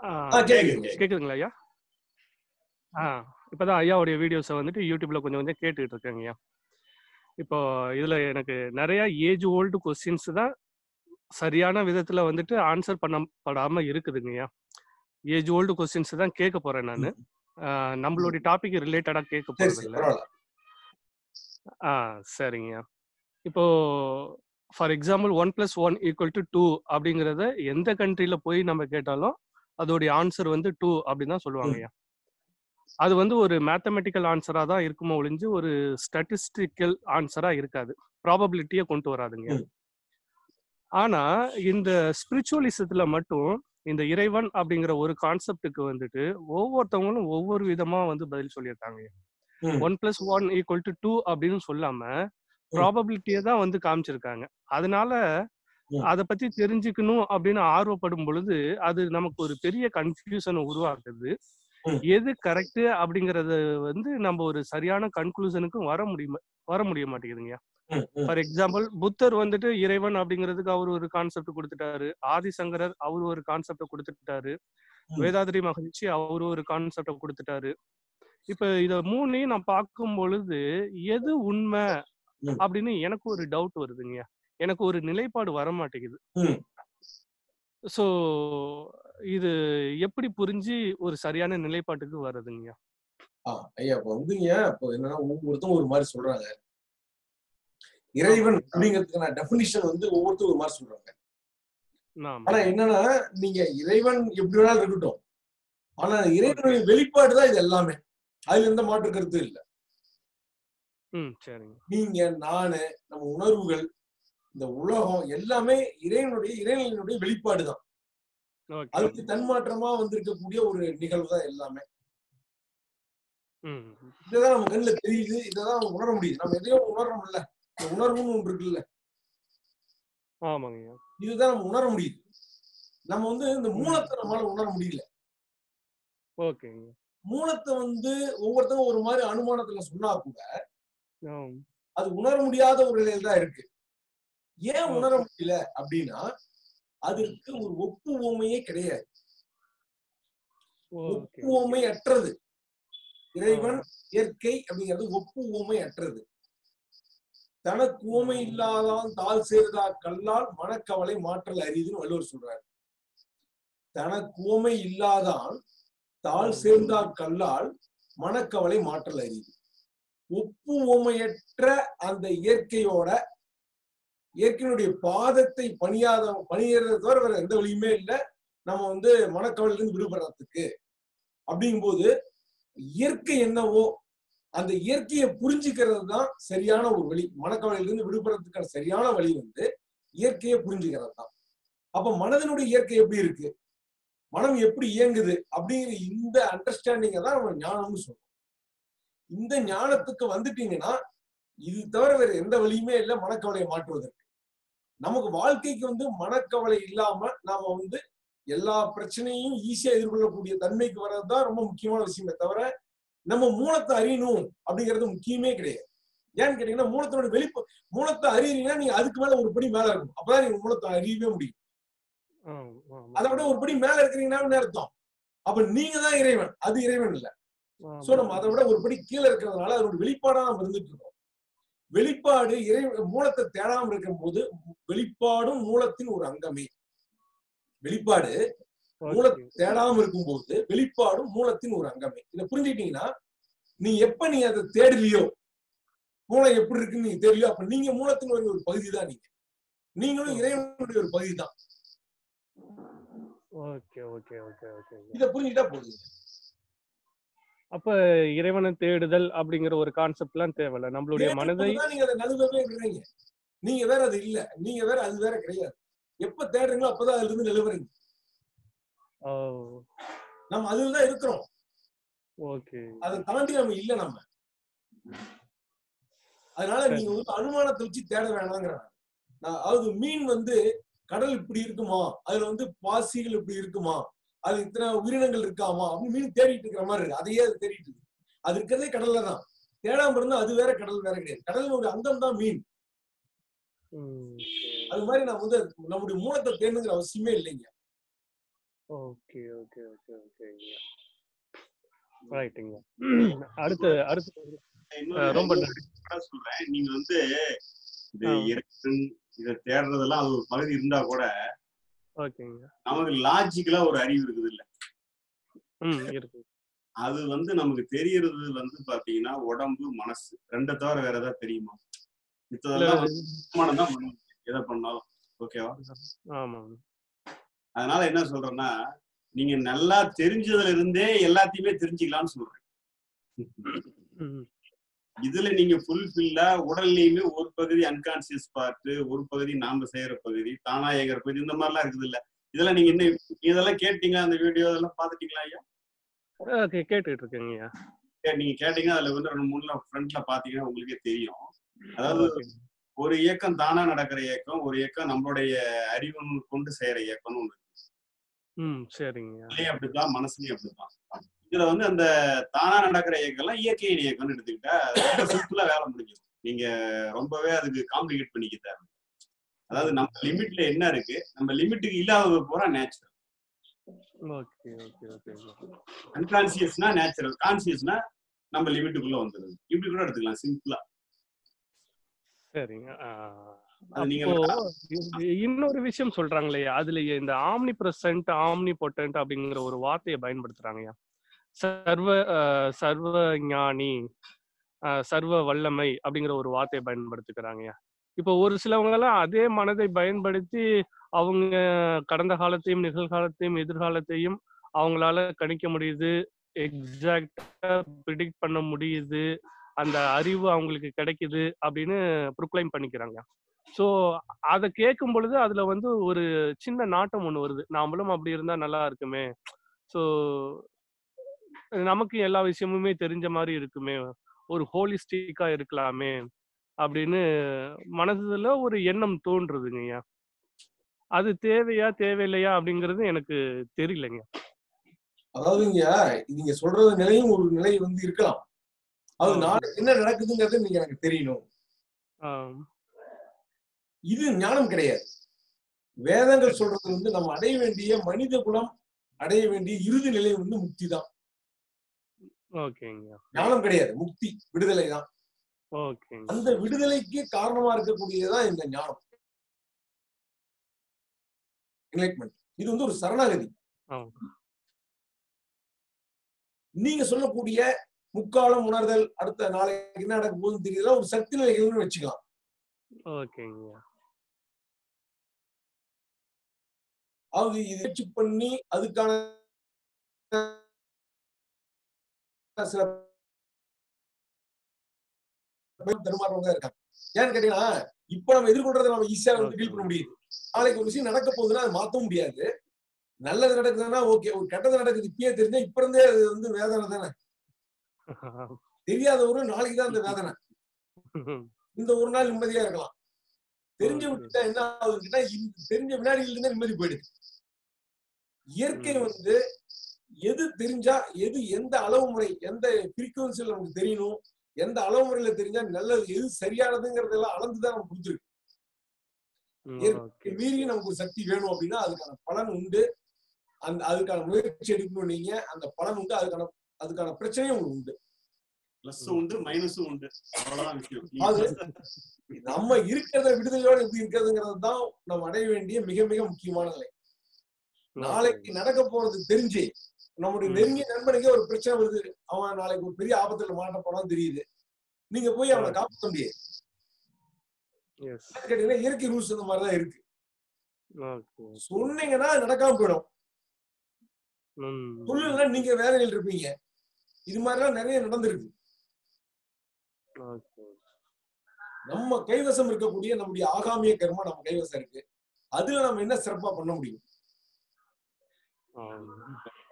ஆ, ஆ, கேக்குது. கேக்குதுங்களா ஐயா? ஆ இப்பதான் ஐயாவுடைய வீடியோஸை வந்துட்டு யூடியூப்ல கொஞ்சம் கொஞ்சம் கேட்டுட்டு இருக்கேங்கய்யா இப்போ இதுல எனக்கு நிறைய ஏஜ் ஓல்டு கொஸ்டின்ஸ் தான் சரியான விதத்துல வந்துட்டு ஆன்சர் பண்ணப்படாம இருக்குதுங்கய்யா ஏஜ் ஓல்டு கொஸ்டின்ஸ் தான் கேட்க போறேன் நான். நம்மளுடைய டாபிக் ரிலேட்டடா கேட்க போறது இல்ல ஆ சரிங்க. இப்போ for example one plus one equal to two அப்படிங்கிறத எந்த கண்ட்ரில போய் நம்ம கேட்டாலும் அதோடைய ஆன்சர் வந்து டூ அப்படின்னு தான் சொல்லுவாங்கய்யா அது வந்து ஒரு மேத்தமெட்டிக்கல் ஆன்சரா தான் இருக்குமோ ஒழிஞ்சு ஒரு ஸ்டாட்டிஸ்டிக்கல் ஆன்சரா இருக்காது. ப்ராபபிலிட்டியை கொண்டு வராதுங்க. ஆனா இந்த ஸ்பிரிச்சுவலிசத்துல மட்டும் இந்த இறைவன் அப்படிங்கிற ஒரு கான்செப்டுக்கு வந்துட்டு ஒவ்வொருத்தவங்களும் ஒவ்வொரு விதமா வந்து பதில் சொல்லியிருக்காங்க. One plus one equal to two அப்படின்னு சொல்லாம ப்ராபபிலிட்டியை தான் வந்து காமிச்சிருக்காங்க அதனால. அதை பத்தி தெரிஞ்சுக்கணும் அப்படின்னு ஆர்வப்படும் பொழுது அது நமக்கு ஒரு பெரிய கன்ஃபியூஷனை உருவாக்குது. எது கரெக்ட் அப்படிங்கறது வந்து நம்ம ஒரு சரியான கன்க்ளூஷனுக்கும் வர முடியும் வர முடிய மாட்டேங்குதுங்க ம், ம். ஃபார் எக்ஸாம்பிள் புத்தர் வந்துட்டு இறைவன் அப்படிங்கிறதுக்கு அவர் ஒரு கான்செப்ட் கொடுத்துட்டாரு. ஆதிசங்கரர் அவர் ஒரு கான்செப்ட கொடுத்துட்டாரு. வேதாதிரி மகிழ்ச்சி அவர் ஒரு கான்செப்ட கொடுத்துட்டாரு. இப்ப இத மூணையும் நான் பார்க்கும் பொழுது எது உண்மை. அப்படின்னு எனக்கு ஒரு டவுட் வருதுங்க. எனக்கு ஒரு நிலைப்பாடு வர மாட்டேங்குது. சோ இது எப்படி புரிஞ்சு ஒரு சரியான நிலைப்பாட்டுக்கு வருதுங்க ஐயா இப்ப வந்துங்க இப்போ என்னன்னா ஒவ்வொருத்தரும் ஒரு மாதிரி சொல்றாங்க. இறைவன் அப்படிங்கிறதுக்கான டெபினிஷன் வந்து ஒவ்வொருத்தரும் ஒரு மாதிரி சொல்றாங்க. ஆனா என்னன்னா நீங்க இறைவன் எப்படி வேணாலும் இருக்கட்டும். ஆனா இறைவனுடைய வெளிப்பாடு தான் இது எல்லாமே. அதுல எந்த மாற்று கருத்து இல்லை. நீங்க நானு நம்ம உணர்வுகள் இந்த உலகம் எல்லாமே இறைவனுடைய இறைவனுடைய வெளிப்பாடு தான். அதுக்கு தன்மாற்றமா வந்திருக்கக்கூடிய ஒரு நிகழ்வு தான் எல்லாமே. ம். இதுதான் நம்ம கண்ணுல தெரியுது. நம்ம உணர முடியுது. நம்ம எதையோ உணர்றோம்ல. உணர்வுன்னு ஒன்று இருக்குல்ல. ஆமாங்கய்யா. இதுதான் நம்ம உணர முடியுது. நம்ம வந்து இந்த மூலத்தை நம்மளால உணர முடியல. ஓகேங்க. மூலத்தை வந்து ஒவ்வொருத்தரும் ஒரு மாதிரி அனுமானத்துல சொன்னா கூட. அது உணர முடியாத ஒரு நிலையில தான் இருக்கு. ஏன் உணர முடியல அப்படின்னா அதற்கு ஒரு ஒப்பு உவமையே கிடையாது. ஒப்பு அற்றது. இறைவன் இயற்கை அப்படிங்கிறது ஒப்பு அற்றது. தனக்கு உவமை இல்லாதான் தாழ் சேர்தா கல்லால் மனக்கவலை மாற்றல் அரிதுன்னு வள்ளுவர் சொல்றாரு. தனக்கு உவமை இல்லாதான் தாழ் சேர்ந்தா கல்லால் மனக்கவலை மாற்றல் அரிது. ஒப்பு ஓமையற்ற அந்த இயற்கையோட இயற்கையினுடைய பாதத்தை பணியாத பணியறத தவிர வேற எந்த வழியுமே இல்லை. நம்ம வந்து மனக்கவலையில இருந்து விடுபடுறதுக்கு. அப்படிங்கும்போது இயற்கை என்னவோ அந்த இயற்கையை புரிஞ்சுக்கிறது தான் சரியான ஒரு வழி. மனக்கவலையிலிருந்து விடுபடுறதுக்கான சரியான வழி வந்து இயற்கையை புரிஞ்சுக்கிறது தான். அப்ப மனதினுடைய இயற்கை எப்படி இருக்கு? மனம் எப்படி இயங்குது? அப்படிங்கிற இந்த அண்டர்ஸ்டாண்டிங்கை தான் நம்ம ஞானம்னு சொல்றோம். இந்த ஞானத்துக்கு வந்துட்டீங்கன்னா இது தவிர வேற எந்த வழியுமே இல்லை மனக்கவலையை மாற்றுவதற்கு. நமக்கு வாழ்க்கைக்கு வந்து மனக்கவலை இல்லாம நாம வந்து எல்லா பிரச்சனையும் ஈஸியா எதிர்கொள்ளக்கூடிய தன்மைக்கு வர்றதுதான் ரொம்ப முக்கியமான விஷயமே தவிர நம்ம மூலத்தை அறியணும் அப்படிங்கிறது முக்கியமே கிடையாது. ஏன்னு கேட்டீங்கன்னா மூலத்தோட வெளிப்பு மூலத்தை அறியறீங்கன்னா நீங்க அதுக்கு மேல ஒரு படி மேல இருக்கணும். அப்பதான் நீங்க மூலத்தை அறியவே முடியும். அதை விட ஒரு படி மேல இருக்கிறீங்கன்னா அர்த்தம். அப்ப நீங்க தான் இறைவன். அது இறைவன் இல்ல. சோ. நம்ம அதை விட ஒரு படி கீழே இருக்கிறதுனால அதோட வெளிப்பாடா நம்ம இருந்துட்டு இருக்கோம். வெளிப்பாடு இறை மூலத்தை தேடாம இருக்கும் போது வெளிப்பாடும் மூலத்தின் ஒரு அங்கமே. வெளிப்பாடு மூலத்தை ஓகே. தேடாம இருக்கும்போது வெளிப்பாடும் மூலத்தின் ஒரு அங்கமே. இதை புரிஞ்சுக்கிட்டீங்கன்னா நீ எப்ப நீ அதை தேடலையோ மூலம் எப்படி இருக்குன்னு நீங்க தெரியலையோ அப்ப நீங்க மூலத்தின் ஒரு பகுதி தான் நீங்க. நீங்களும் இறைவனுடைய ஒரு பகுதி தான் ஓகே ஓகே ஓகே ஓகே. இதை புரிஞ்சுக்கிட்டா போதும் அப்ப இறைவனை தேடுதல் அப்படிங்கிற ஒரு கான்செப்ட்லாம் தேவையில்ல. நம்மளுடைய மனதை நீங்க அதை நழுவவே விடுறீங்க நீங்க வேற அது இல்ல. நீங்க வேற அது வேற கிடையாது. எப்ப தேடுறீங்களோ அப்பதான் அதுல இருந்து நிலவுறீங்க நம்ம அதுல தான் இருக்கிறோம். ஓகே. அதை தாண்டி நம்ம இல்ல நம்ம. அதனால நீங்க வந்து அனுமானத்தை வச்சு தேட வேணாங்கிறாங்க. அதாவது மீன் வந்து கடல் இப்படி இருக்குமா? அதுல வந்து பாசிகள் இப்படி இருக்குமா? அது இத்தனை உயிரினங்கள் இருக்காமா? அப்படின்னு மீன் தேடிட்டு இருக்கிற மாதிரி இருக்கு. அதையே அது தேடிட்டு இருக்கு. அது இருக்கிறதே கடல்ல தான். தேடாம இருந்தா அது வேற கடல் வேற கிடையாது. கடலின் ஒரு அங்கம் தான் மீன். அது மாதிரி நம்ம வந்து நம்முடைய மூலத்தை தேடணுங்கிற அவசியமே இல்லைங்க. ஓகே ஓகே ஓகே ஓகே ரைட்டுங்க. அடுத்து அடுத்து ரொம்ப சொல்றேன். நீங்க வந்து இந்த ஆ. இறைவன் இதை தேடுறதெல்லாம் அது ஒரு பகுதி இருந்தா கூட ஓகேங்க. நமக்கு லாஜிக்கலா ஒரு அறிவு இருக்குது இல்ல. ம் இருக்கு. அது வந்து நமக்கு தெரியறது வந்து பாத்தீங்கன்னா உடம்பு மனசு. ரெண்டை தவிர வேற ஏதாவது தெரியுமா? மித்ததெல்லாம் எதை பண்ணாலும். ஓகேவா? ஆமாங்க. அதனால என்ன சொல்றேன்னா நீங்க நல்லா தெரிஞ்சதுல இருந்தே எல்லாத்தையுமே தெரிஞ்சுக்கலாம்னு சொல்றேன். இதுல நீங்க ஃபுல்ஃபில்லா உடல்லையுமே ஒரு பகுதி அன்கான்சியஸ் பார்ட் ஒரு பகுதி நாம செய்யற பகுதி தானா இயங்குற பகுதி இந்த மாதிரிலாம் இருக்குது இல்ல இதெல்லாம் நீங்க என்ன இதெல்லாம் கேட்டீங்க அந்த வீடியோ இதெல்லாம் பாத்துட்டீங்களா ஐயா? கேட்டுட்டு இருக்கேங்கய்யா கே- நீங்க கேட்டீங்க அதுல வந்து ரெண்டு மூணுல ஃப்ரண்ட்ல பாத்தீங்கன்னா உங்களுக்கே தெரியும். அதாவது ஒரு இயக்கம் தானா நடக்கிற இயக்கம் ஒரு இயக்கம் நம்மளுடைய அறிவு கொண்டு செய்யற இயக்கம்னு இருக்கு. ம் சரிங்கய்யா இதுலயும் அப்படித்தான் மனசுலயும் இதுல வந்து அந்த தானா நடக்கிற இயக்கம்லாம் இயற்கையின் இயக்கம்னு எடுத்துக்கிட்டா ரொம்ப சிம்பிளா வேலை முடிஞ்சிடும். நீங்க ரொம்பவே அதுக்கு காம்ப்ளிகேட் பண்ணிக்க தேவை அதாவது நம்ம லிமிட்ல என்ன இருக்கு நம்ம லிமிட்டுக்கு இல்லாதது பூரா நேச்சுரல் ஓகே ஓகே ஓகே. அன்கான்சியஸ்னா நேச்சுரல் கான்சியஸ்னா நம்ம லிமிட்டுக்குள்ள வந்துருது. இப்படி கூட எடுத்துக்கலாம் சிம்பிளா சரிங்க. இன்னொரு விஷயம் சொல்றாங்களே அதுல இந்த ஆம்னி பிரசன்ட் ஆம்னி பொட்டன்ட் அப்படிங்கிற ஒரு வார்த்தையை பயன்படுத்துறாங்கய்யா சர்வ சர்வ ஞானி சர்வ வல்லமை அப்படிங்கிற ஒரு வார்த்தையை பயன்படுத்திக்கிறாங்கய்யா இப்போ ஒரு சிலவங்க எல்லாம் அதே மனதை பயன்படுத்தி அவங்க கடந்த காலத்தையும் நிகழ்காலத்தையும் எதிர்காலத்தையும் அவங்களால கணிக்க முடியுது எக்ஸாக்டா ப்ரிடிக்ட் பண்ண முடியுது அந்த அறிவு அவங்களுக்கு கிடைக்குது அப்படின்னு ப்ரொக்ளைம் பண்ணிக்கிறாங்க. ஸோ அதை கேட்கும் பொழுது அதுல வந்து ஒரு சின்ன நாட்டம் ஒன்று வருது. நாமளும் அப்படி இருந்தா நல்லா இருக்குமே. ஸோ நமக்கு எல்லா விஷயமுமே தெரிஞ்ச மாதிரி இருக்குமே. ஒரு ஹோலிஸ்டிக்கா இருக்கலாமே அப்படின்னு மனசுல ஒரு எண்ணம் தோன்றுதுங்கய்யா அது தேவையா தேவையில்லையா அப்படிங்கிறது எனக்கு தெரியலங்க. அதாவதுங்க நீங்க சொல்றது நிலையும் ஒரு நிலை வந்து இருக்கலாம். அது நாளை என்ன நடக்குதுங்கிறது நீங்க எனக்கு தெரியணும். இது ஞானம் கிடையாது. வேதங்கள் சொல்றது வந்து நம்ம அடைய வேண்டிய மனித குலம் அடைய வேண்டிய இறுதி நிலை வந்து முக்தி தான். ஞானம் கிடையாது. முக்தி விடுதலை தான். அந்த விடுதலைக்கு காரணமா இருக்கக்கூடியதுதான் இந்த ஞானம். இது வந்து ஒரு சரணாகதி. நீங்க சொல்லக்கூடிய முக்காலம் உணர்தல் அடுத்த நாளைக்கு என்ன நடக்க போகுதுன்னு தெரியல ஒரு சக்தி நிலைகள்னு வச்சுக்கலாம். ஓகேங்க. அது இது பண்ணி அதுக்கான சில பேர் தருமாறவங்க இருக்காங்க. ஏன்னு கேட்டீங்கன்னா இப்ப நம்ம எதிர்கொள்றதை நம்ம ஈஸியா வந்து டீல் பண்ண முடியுது. நாளைக்கு ஒரு விஷயம் நடக்க போகுதுன்னா அதை மாத்த முடியாது. நல்லது நடக்குதுன்னா ஓகே. ஒரு கெட்டது நடக்குது இப்பயே தெரிஞ்சா இப்ப இருந்தே அது வந்து வேதனை தானே. தெரியாத ஒரு நாளைக்கு தான் அந்த வேதனை. இந்த ஒரு நாள் நிம்மதியா இருக்கலாம். தெரிஞ்ச விட்டுட்டா என்ன ஆகுதுன்னா இந்த தெரிஞ்ச வினாடிகள் இருந்தா நிம்மதி போயிடுது. இயற்கை வந்து எது தெரிஞ்சா எது எந்த அளவு முறை எந்த ஃப்ரீக்குவன்சியில் நமக்கு தெரியணும் எந்த அளவு முறையில தெரிஞ்சா நல்லது எது சரியானதுங்கிறதெல்லாம் அளந்துதான் நமக்கு கொடுத்துருக்கு இயற்கை மீறி நமக்கு ஒரு சக்தி வேணும் அப்படின்னா அதுக்கான பலன் உண்டு. அந்த அதுக்கான முயற்சி எடுக்கணும் நீங்க அந்த பலன் உண்டு. அதுக்கான அதுக்கான பிரச்சனையும் உங்களுக்கு உண்டு. பிளஸ் உண்டு மைனஸும் உண்டு. அவ்வளவுதான் விஷயம். நம்ம இருக்கிறத விடுதலையோட எப்படி இருக்கிறதுங்கிறது தான் நம்ம அடைய வேண்டிய மிக மிக முக்கியமான நிலை. நாளைக்கு நடக்க போறது தெரிஞ்சு நம்முடைய நெருங்கிய நண்பனுக்கே ஒரு பிரச்சனை வருது. அவன் நாளைக்கு ஒரு பெரிய ஆபத்துல மாட்ட போனான்னு தெரியுது. நீங்க போய் அவனை காப்பாற்ற முடியாது. கேட்டீங்கன்னா இயற்கை ரூல்ஸ் இந்த மாதிரிதான் இருக்கு. சொன்னீங்கன்னா நடக்காம போயிடும். ம். சொல்லலைன்னா நீங்க வேலையில் இருப்பீங்க. இது மாதிரிலாம் நிறைய நடந்திருக்கு. நம்ம கைவசம் இருக்கக்கூடிய நம்முடைய ஆகாமிய கர்மா நம்ம கைவசம் இருக்கு. அதுல நம்ம என்ன சிறப்பா பண்ண முடியும்?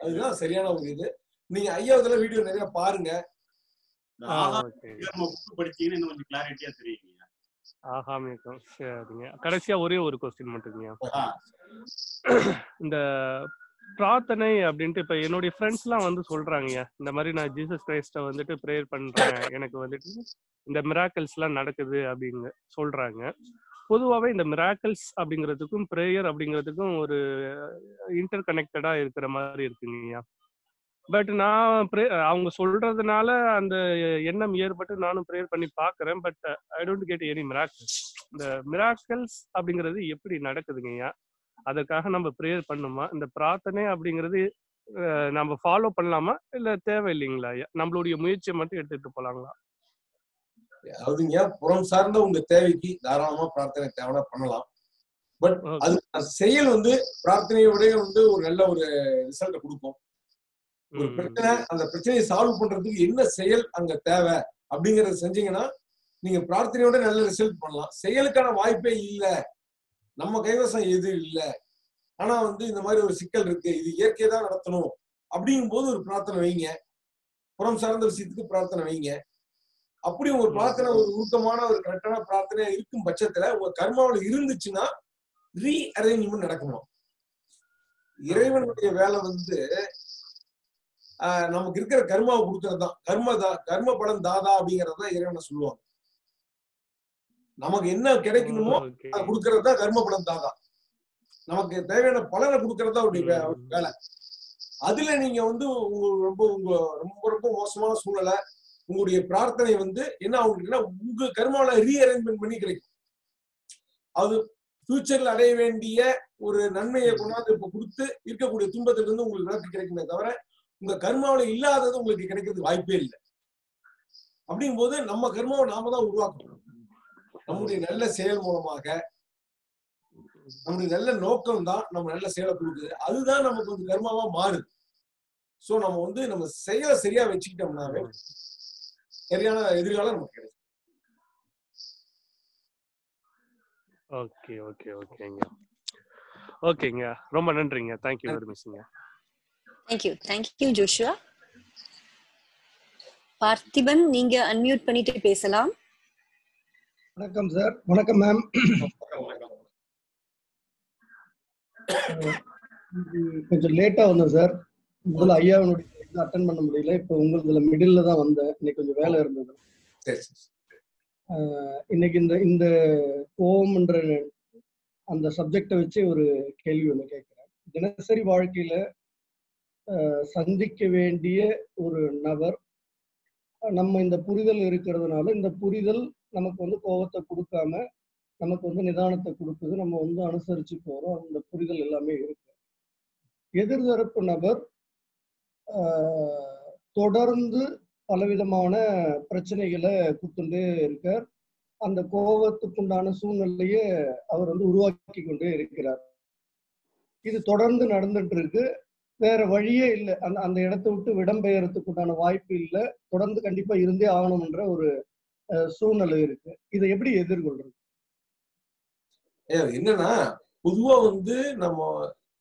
அதுதான் சரியான ஒரு இது. நீங்க ஐயாவதுல வீடியோ நிறைய பாருங்க. படிச்சீங்கன்னா கொஞ்சம் கிளாரிட்டியா தெரியுங்க ஆகாமியக்கம் சரிங்க. கடைசியா ஒரே ஒரு கொஸ்டின் மட்டும்ங்க ஆ, இந்த பிரார்த்தனை அப்படின்ட்டு இப்ப என்னுடைய ஃப்ரெண்ட்ஸ் எல்லாம் வந்து சொல்றாங்க இந்த மாதிரி நான் ஜீசஸ் கிரைஸ்ட வந்துட்டு ப்ரேயர் பண்றேன். எனக்கு வந்துட்டு இந்த மிராக்கல்ஸ் எல்லாம் நடக்குது அப்படின்னு சொல்றாங்க. பொதுவாகவே இந்த மிராக்கல்ஸ் அப்படிங்கிறதுக்கும் ப்ரேயர் அப்படிங்கிறதுக்கும் ஒரு இன்டர் கனெக்டடா இருக்கிற மாதிரி இருக்குங்கய்யா. பட் நான் ப்ரே அவங்க சொல்றதுனால அந்த எண்ணம் ஏற்பட்டு நானும் ப்ரேயர் பண்ணி பாக்குறேன் but I don't get any miracles இந்த மிராக்கல்ஸ் அப்படிங்கிறது எப்படி நடக்குதுங்கய்யா? அதுக்காக நம்ம ப்ரேயர் பண்ணுமா? இந்த பிரார்த்தனை அப்படிங்கிறது நம்ம ஃபாலோ பண்ணலாமா? இல்ல தேவையில்லைங்களா? ஐயா நம்மளுடைய முயற்சியை மட்டும் எடுத்துட்டு போலாங்களா? அதாவதுங்க புறம் சார்ந்த உங்க தேவைக்கு தாராளமா பிரார்த்தனை தேவைன்னா பண்ணலாம். பட். அது செயல் வந்து பிரார்த்தனையை விட வந்து ஒரு நல்ல ஒரு ரிசல்ட்டை கொடுக்கும். ஒரு பிரச்சனை அந்த பிரச்சனையை சால்வ் பண்றதுக்கு என்ன செயல் அங்க தேவை அப்படிங்கறத செஞ்சீங்கன்னா நீங்க பிரார்த்தனையோட நல்ல ரிசல்ட் பண்ணலாம். செயலுக்கான வாய்ப்பே இல்ல. நம்ம கைவசம் எது இல்லை? ஆனா வந்து இந்த மாதிரி ஒரு சிக்கல் இருக்கு. இது இயற்கை தான் நடத்தணும். அப்படிங்கும் போது ஒரு பிரார்த்தனை வைங்க. புறம் சார்ந்த விஷயத்துக்கு பிரார்த்தனை வைங்க. அப்படி ஒரு பிரார்த்தனை ஒரு உருக்கமான ஒரு கரெக்டான பிரார்த்தனையா இருக்கும் பட்சத்துல உங்க கர்மாவில் இருந்துச்சுன்னா ரீ அரேஞ்ச்மெண்ட் நடக்குமா? இறைவனுடைய வேலை வந்து ஆஹ் நமக்கு இருக்கிற கர்மாவை கொடுக்கறது தான் கர்ம தா கர்ம பலன் தாதா அப்படிங்கறது இறைவனை சொல்லுவாங்க. நமக்கு என்ன கிடைக்கணுமோ அதை கொடுக்கறது தான் கர்ம பலன் தாதா நமக்கு தேவையான பலனை கொடுக்கறது தான் அவருடைய வேலை. அதுல நீங்க வந்து உங்க ரொம்ப உங்க ரொம்ப ரொம்ப மோசமான சூழ்நிலை உங்களுடைய பிரார்த்தனை வந்து என்ன ஆகுதுன்னா உங்க கர்மாவில ரீஅரேஞ்ச்மெண்ட் பண்ணி கிடைக்கும். அது ஃபியூச்சர்ல அடைய வேண்டிய ஒரு நன்மையை கொண்டாந்து இப்ப கொடுத்து இருக்கக்கூடிய துன்பத்துல இருந்து உங்களுக்கு விலக்கு கிடைக்குமே தவிர உங்க கர்மாவில இல்லாதது உங்களுக்கு கிடைக்கிறதுக்கு வாய்ப்பே இல்லை. அப்படிங்கும்போது நம்ம கர்மாவை நாம தான் உருவாக்கணும். நம்முடைய நல்ல செயல் மூலமாக நம்முடைய நல்ல நோக்கம் தான் நம்ம நல்ல செயலை கொடுக்குது. அதுதான் நமக்கு வந்து கர்மாவா மாறுது சோ நம்ம வந்து நம்ம செயலை சரியா வச்சுக்கிட்டோம்னாவே சரியான எதிர்காலம் நமக்கு கிடைக்கும். ஓகே ஓகே ஓகேங்க. ஓகேங்க. ரொம்ப நன்றிங்க. Thank you very மச்ங்க thank you thank you Joshua Parthiban நீங்க அன்மியூட் பண்ணிட்டு பேசலாம். வணக்கம் சார் வணக்கம் மேம் கொஞ்சம் லேட்டா வந்தேன் சார் முதல்ல ஐயாவினுடைய அட்டன் பண்ண முடியல. இப்போ உங்களுதுல மிடில்ல தான் வந்தேன். இன்னைக்கு கொஞ்சம் வேலை இருந்தது. இன்னைக்கு இந்த இந்த ஓம்ன்ற அந்த சப்ஜெக்டை வச்சு ஒரு கேள்வி ஒன்று கேட்கிறேன். தினசரி வாழ்க்கையில சந்திக்க வேண்டிய ஒரு நபர் நம்ம இந்த புரிதல் இருக்கிறதுனால இந்த புரிதல் நமக்கு வந்து கோபத்தை கொடுக்காம நமக்கு வந்து நிதானத்தை கொடுக்குது. நம்ம வந்து அனுசரிச்சு போறோம். அந்த புரிதல் எல்லாமே இருக்கு. எதிர்தரப்பு நபர் தொடர்ந்து பலவிதமான பிரச்சனைகளை கொடுத்துட்டே இருக்கார். அந்த கோபத்துக்குண்டான சூழ்நிலையை அவர் வந்து உருவாக்கி கொண்டே இருக்கிறார். இது தொடர்ந்து நடந்துட்டு இருக்கு. வேற வழியே இல்லை. அந்த அந்த இடத்த விட்டு இடம்பெயர்றதுக்கு உண்டான வாய்ப்பு இல்லை. தொடர்ந்து கண்டிப்பா இருந்தே ஆகணும்ன்ற ஒரு சூழ்நிலை இருக்கு. இதை எப்படி எதிர்கொள்றது? என்னன்னா பொதுவா வந்து நம்ம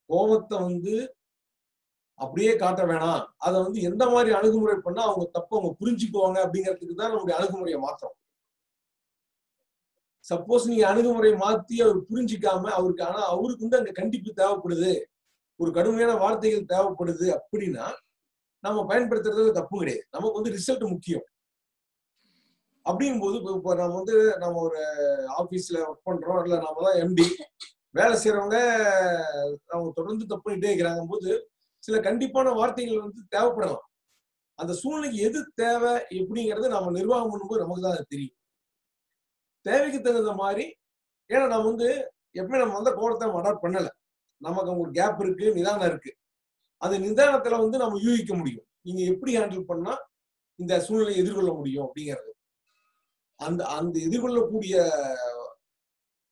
கோபத்தை வந்து அப்படியே காட்ட வேணாம். அதை வந்து எந்த மாதிரி அணுகுமுறை பண்ணா அவங்க தப்பு அவங்க புரிஞ்சுக்குவாங்க அப்படிங்கிறதுக்கு தான் நம்முடைய அணுகுமுறையை மாத்துறோம். சப்போஸ் நீங்க அணுகுமுறையை மாத்தி அவர் புரிஞ்சுக்காம அவருக்கு ஆனா அவருக்கு வந்து அங்க கண்டிப்பு தேவைப்படுது. ஒரு கடுமையான வார்த்தைகள் தேவைப்படுது அப்படின்னா நம்ம பயன்படுத்துறது தப்பு கிடையாது. நமக்கு வந்து ரிசல்ட் முக்கியம். அப்படிங்கும் போது இப்போ நம்ம வந்து நம்ம ஒரு ஆபீஸ்ல ஒர்க் பண்றோம் இல்ல நம்ம தான் எம்டி வேலை செய்யறவங்க அவங்க தொடர்ந்து தப்பு பண்ணிட்டே இருக்கிறாங்க போது சில கண்டிப்பான வார்த்தைகள் வந்து தேவைப்படலாம். அந்த சூழ்நிலைக்கு எது தேவை எப்படிங்கறது நம்ம நிர்வாகம் பண்ணும்போது நமக்கு தான் அது தெரியும். தேவைக்கு தகுந்த மாதிரி ஏன்னா நம்ம வந்து எப்பவுமே நம்ம வந்த கோலத்தை அடாப்ட் பண்ணல. நமக்கு அவங்க ஒரு கேப் இருக்கு நிதானம் இருக்கு. அந்த நிதானத்துல வந்து நம்ம யூகிக்க முடியும். நீங்க எப்படி ஹேண்டில் பண்ணா இந்த சூழ்நிலையை எதிர்கொள்ள முடியும் அப்படிங்கிறது. அந்த அந்த எதிர்கொள்ளக்கூடிய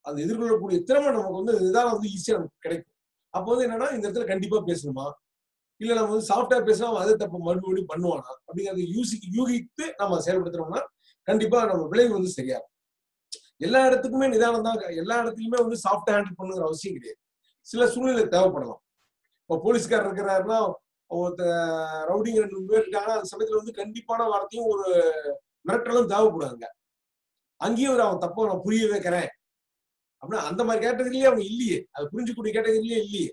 அந்த எதிர்கொள்ளக்கூடிய திறமை நமக்கு வந்து நிதானம் வந்து ஈஸியா நமக்கு கிடைக்கும். அப்போ வந்து என்னன்னா இந்த இடத்துல கண்டிப்பா பேசணுமா? இல்ல நம்ம வந்து சாஃப்டா பேசினா அவன் அதே தப்பு மறுபடியும் பண்ணுவானா? அப்படிங்கறத யூசி யூகித்து நம்ம செயல்படுத்துறோம்னா கண்டிப்பா நம்ம விளைவு வந்து சரியா எல்லா இடத்துக்குமே நிதானம் தான் எல்லா இடத்துலயுமே வந்து சாஃப்டா ஹேண்டில் பண்ணுங்கிற அவசியம் கிடையாது. சில சூழ்நிலை தேவைப்படலாம். இப்போ போலீஸ்காரர் இருக்கிறாருன்னா ஒருத்த ரவுடிங் ரெண்டு பேர் இருக்காங்க அந்த சமயத்துல வந்து கண்டிப்பான வார்த்தையும் ஒரு மிரட்டலும் தேவைப்படுவாங்க அங்கேயும் ஒரு அவன் தப்ப நான் புரிய வைக்கிறேன். அப்படின்னா அந்த மாதிரி கேட்டகரியிலேயே அவன் இல்லையே. அது புரிஞ்சுக்கூடிய கேட்டகரியிலேயே இல்லையே.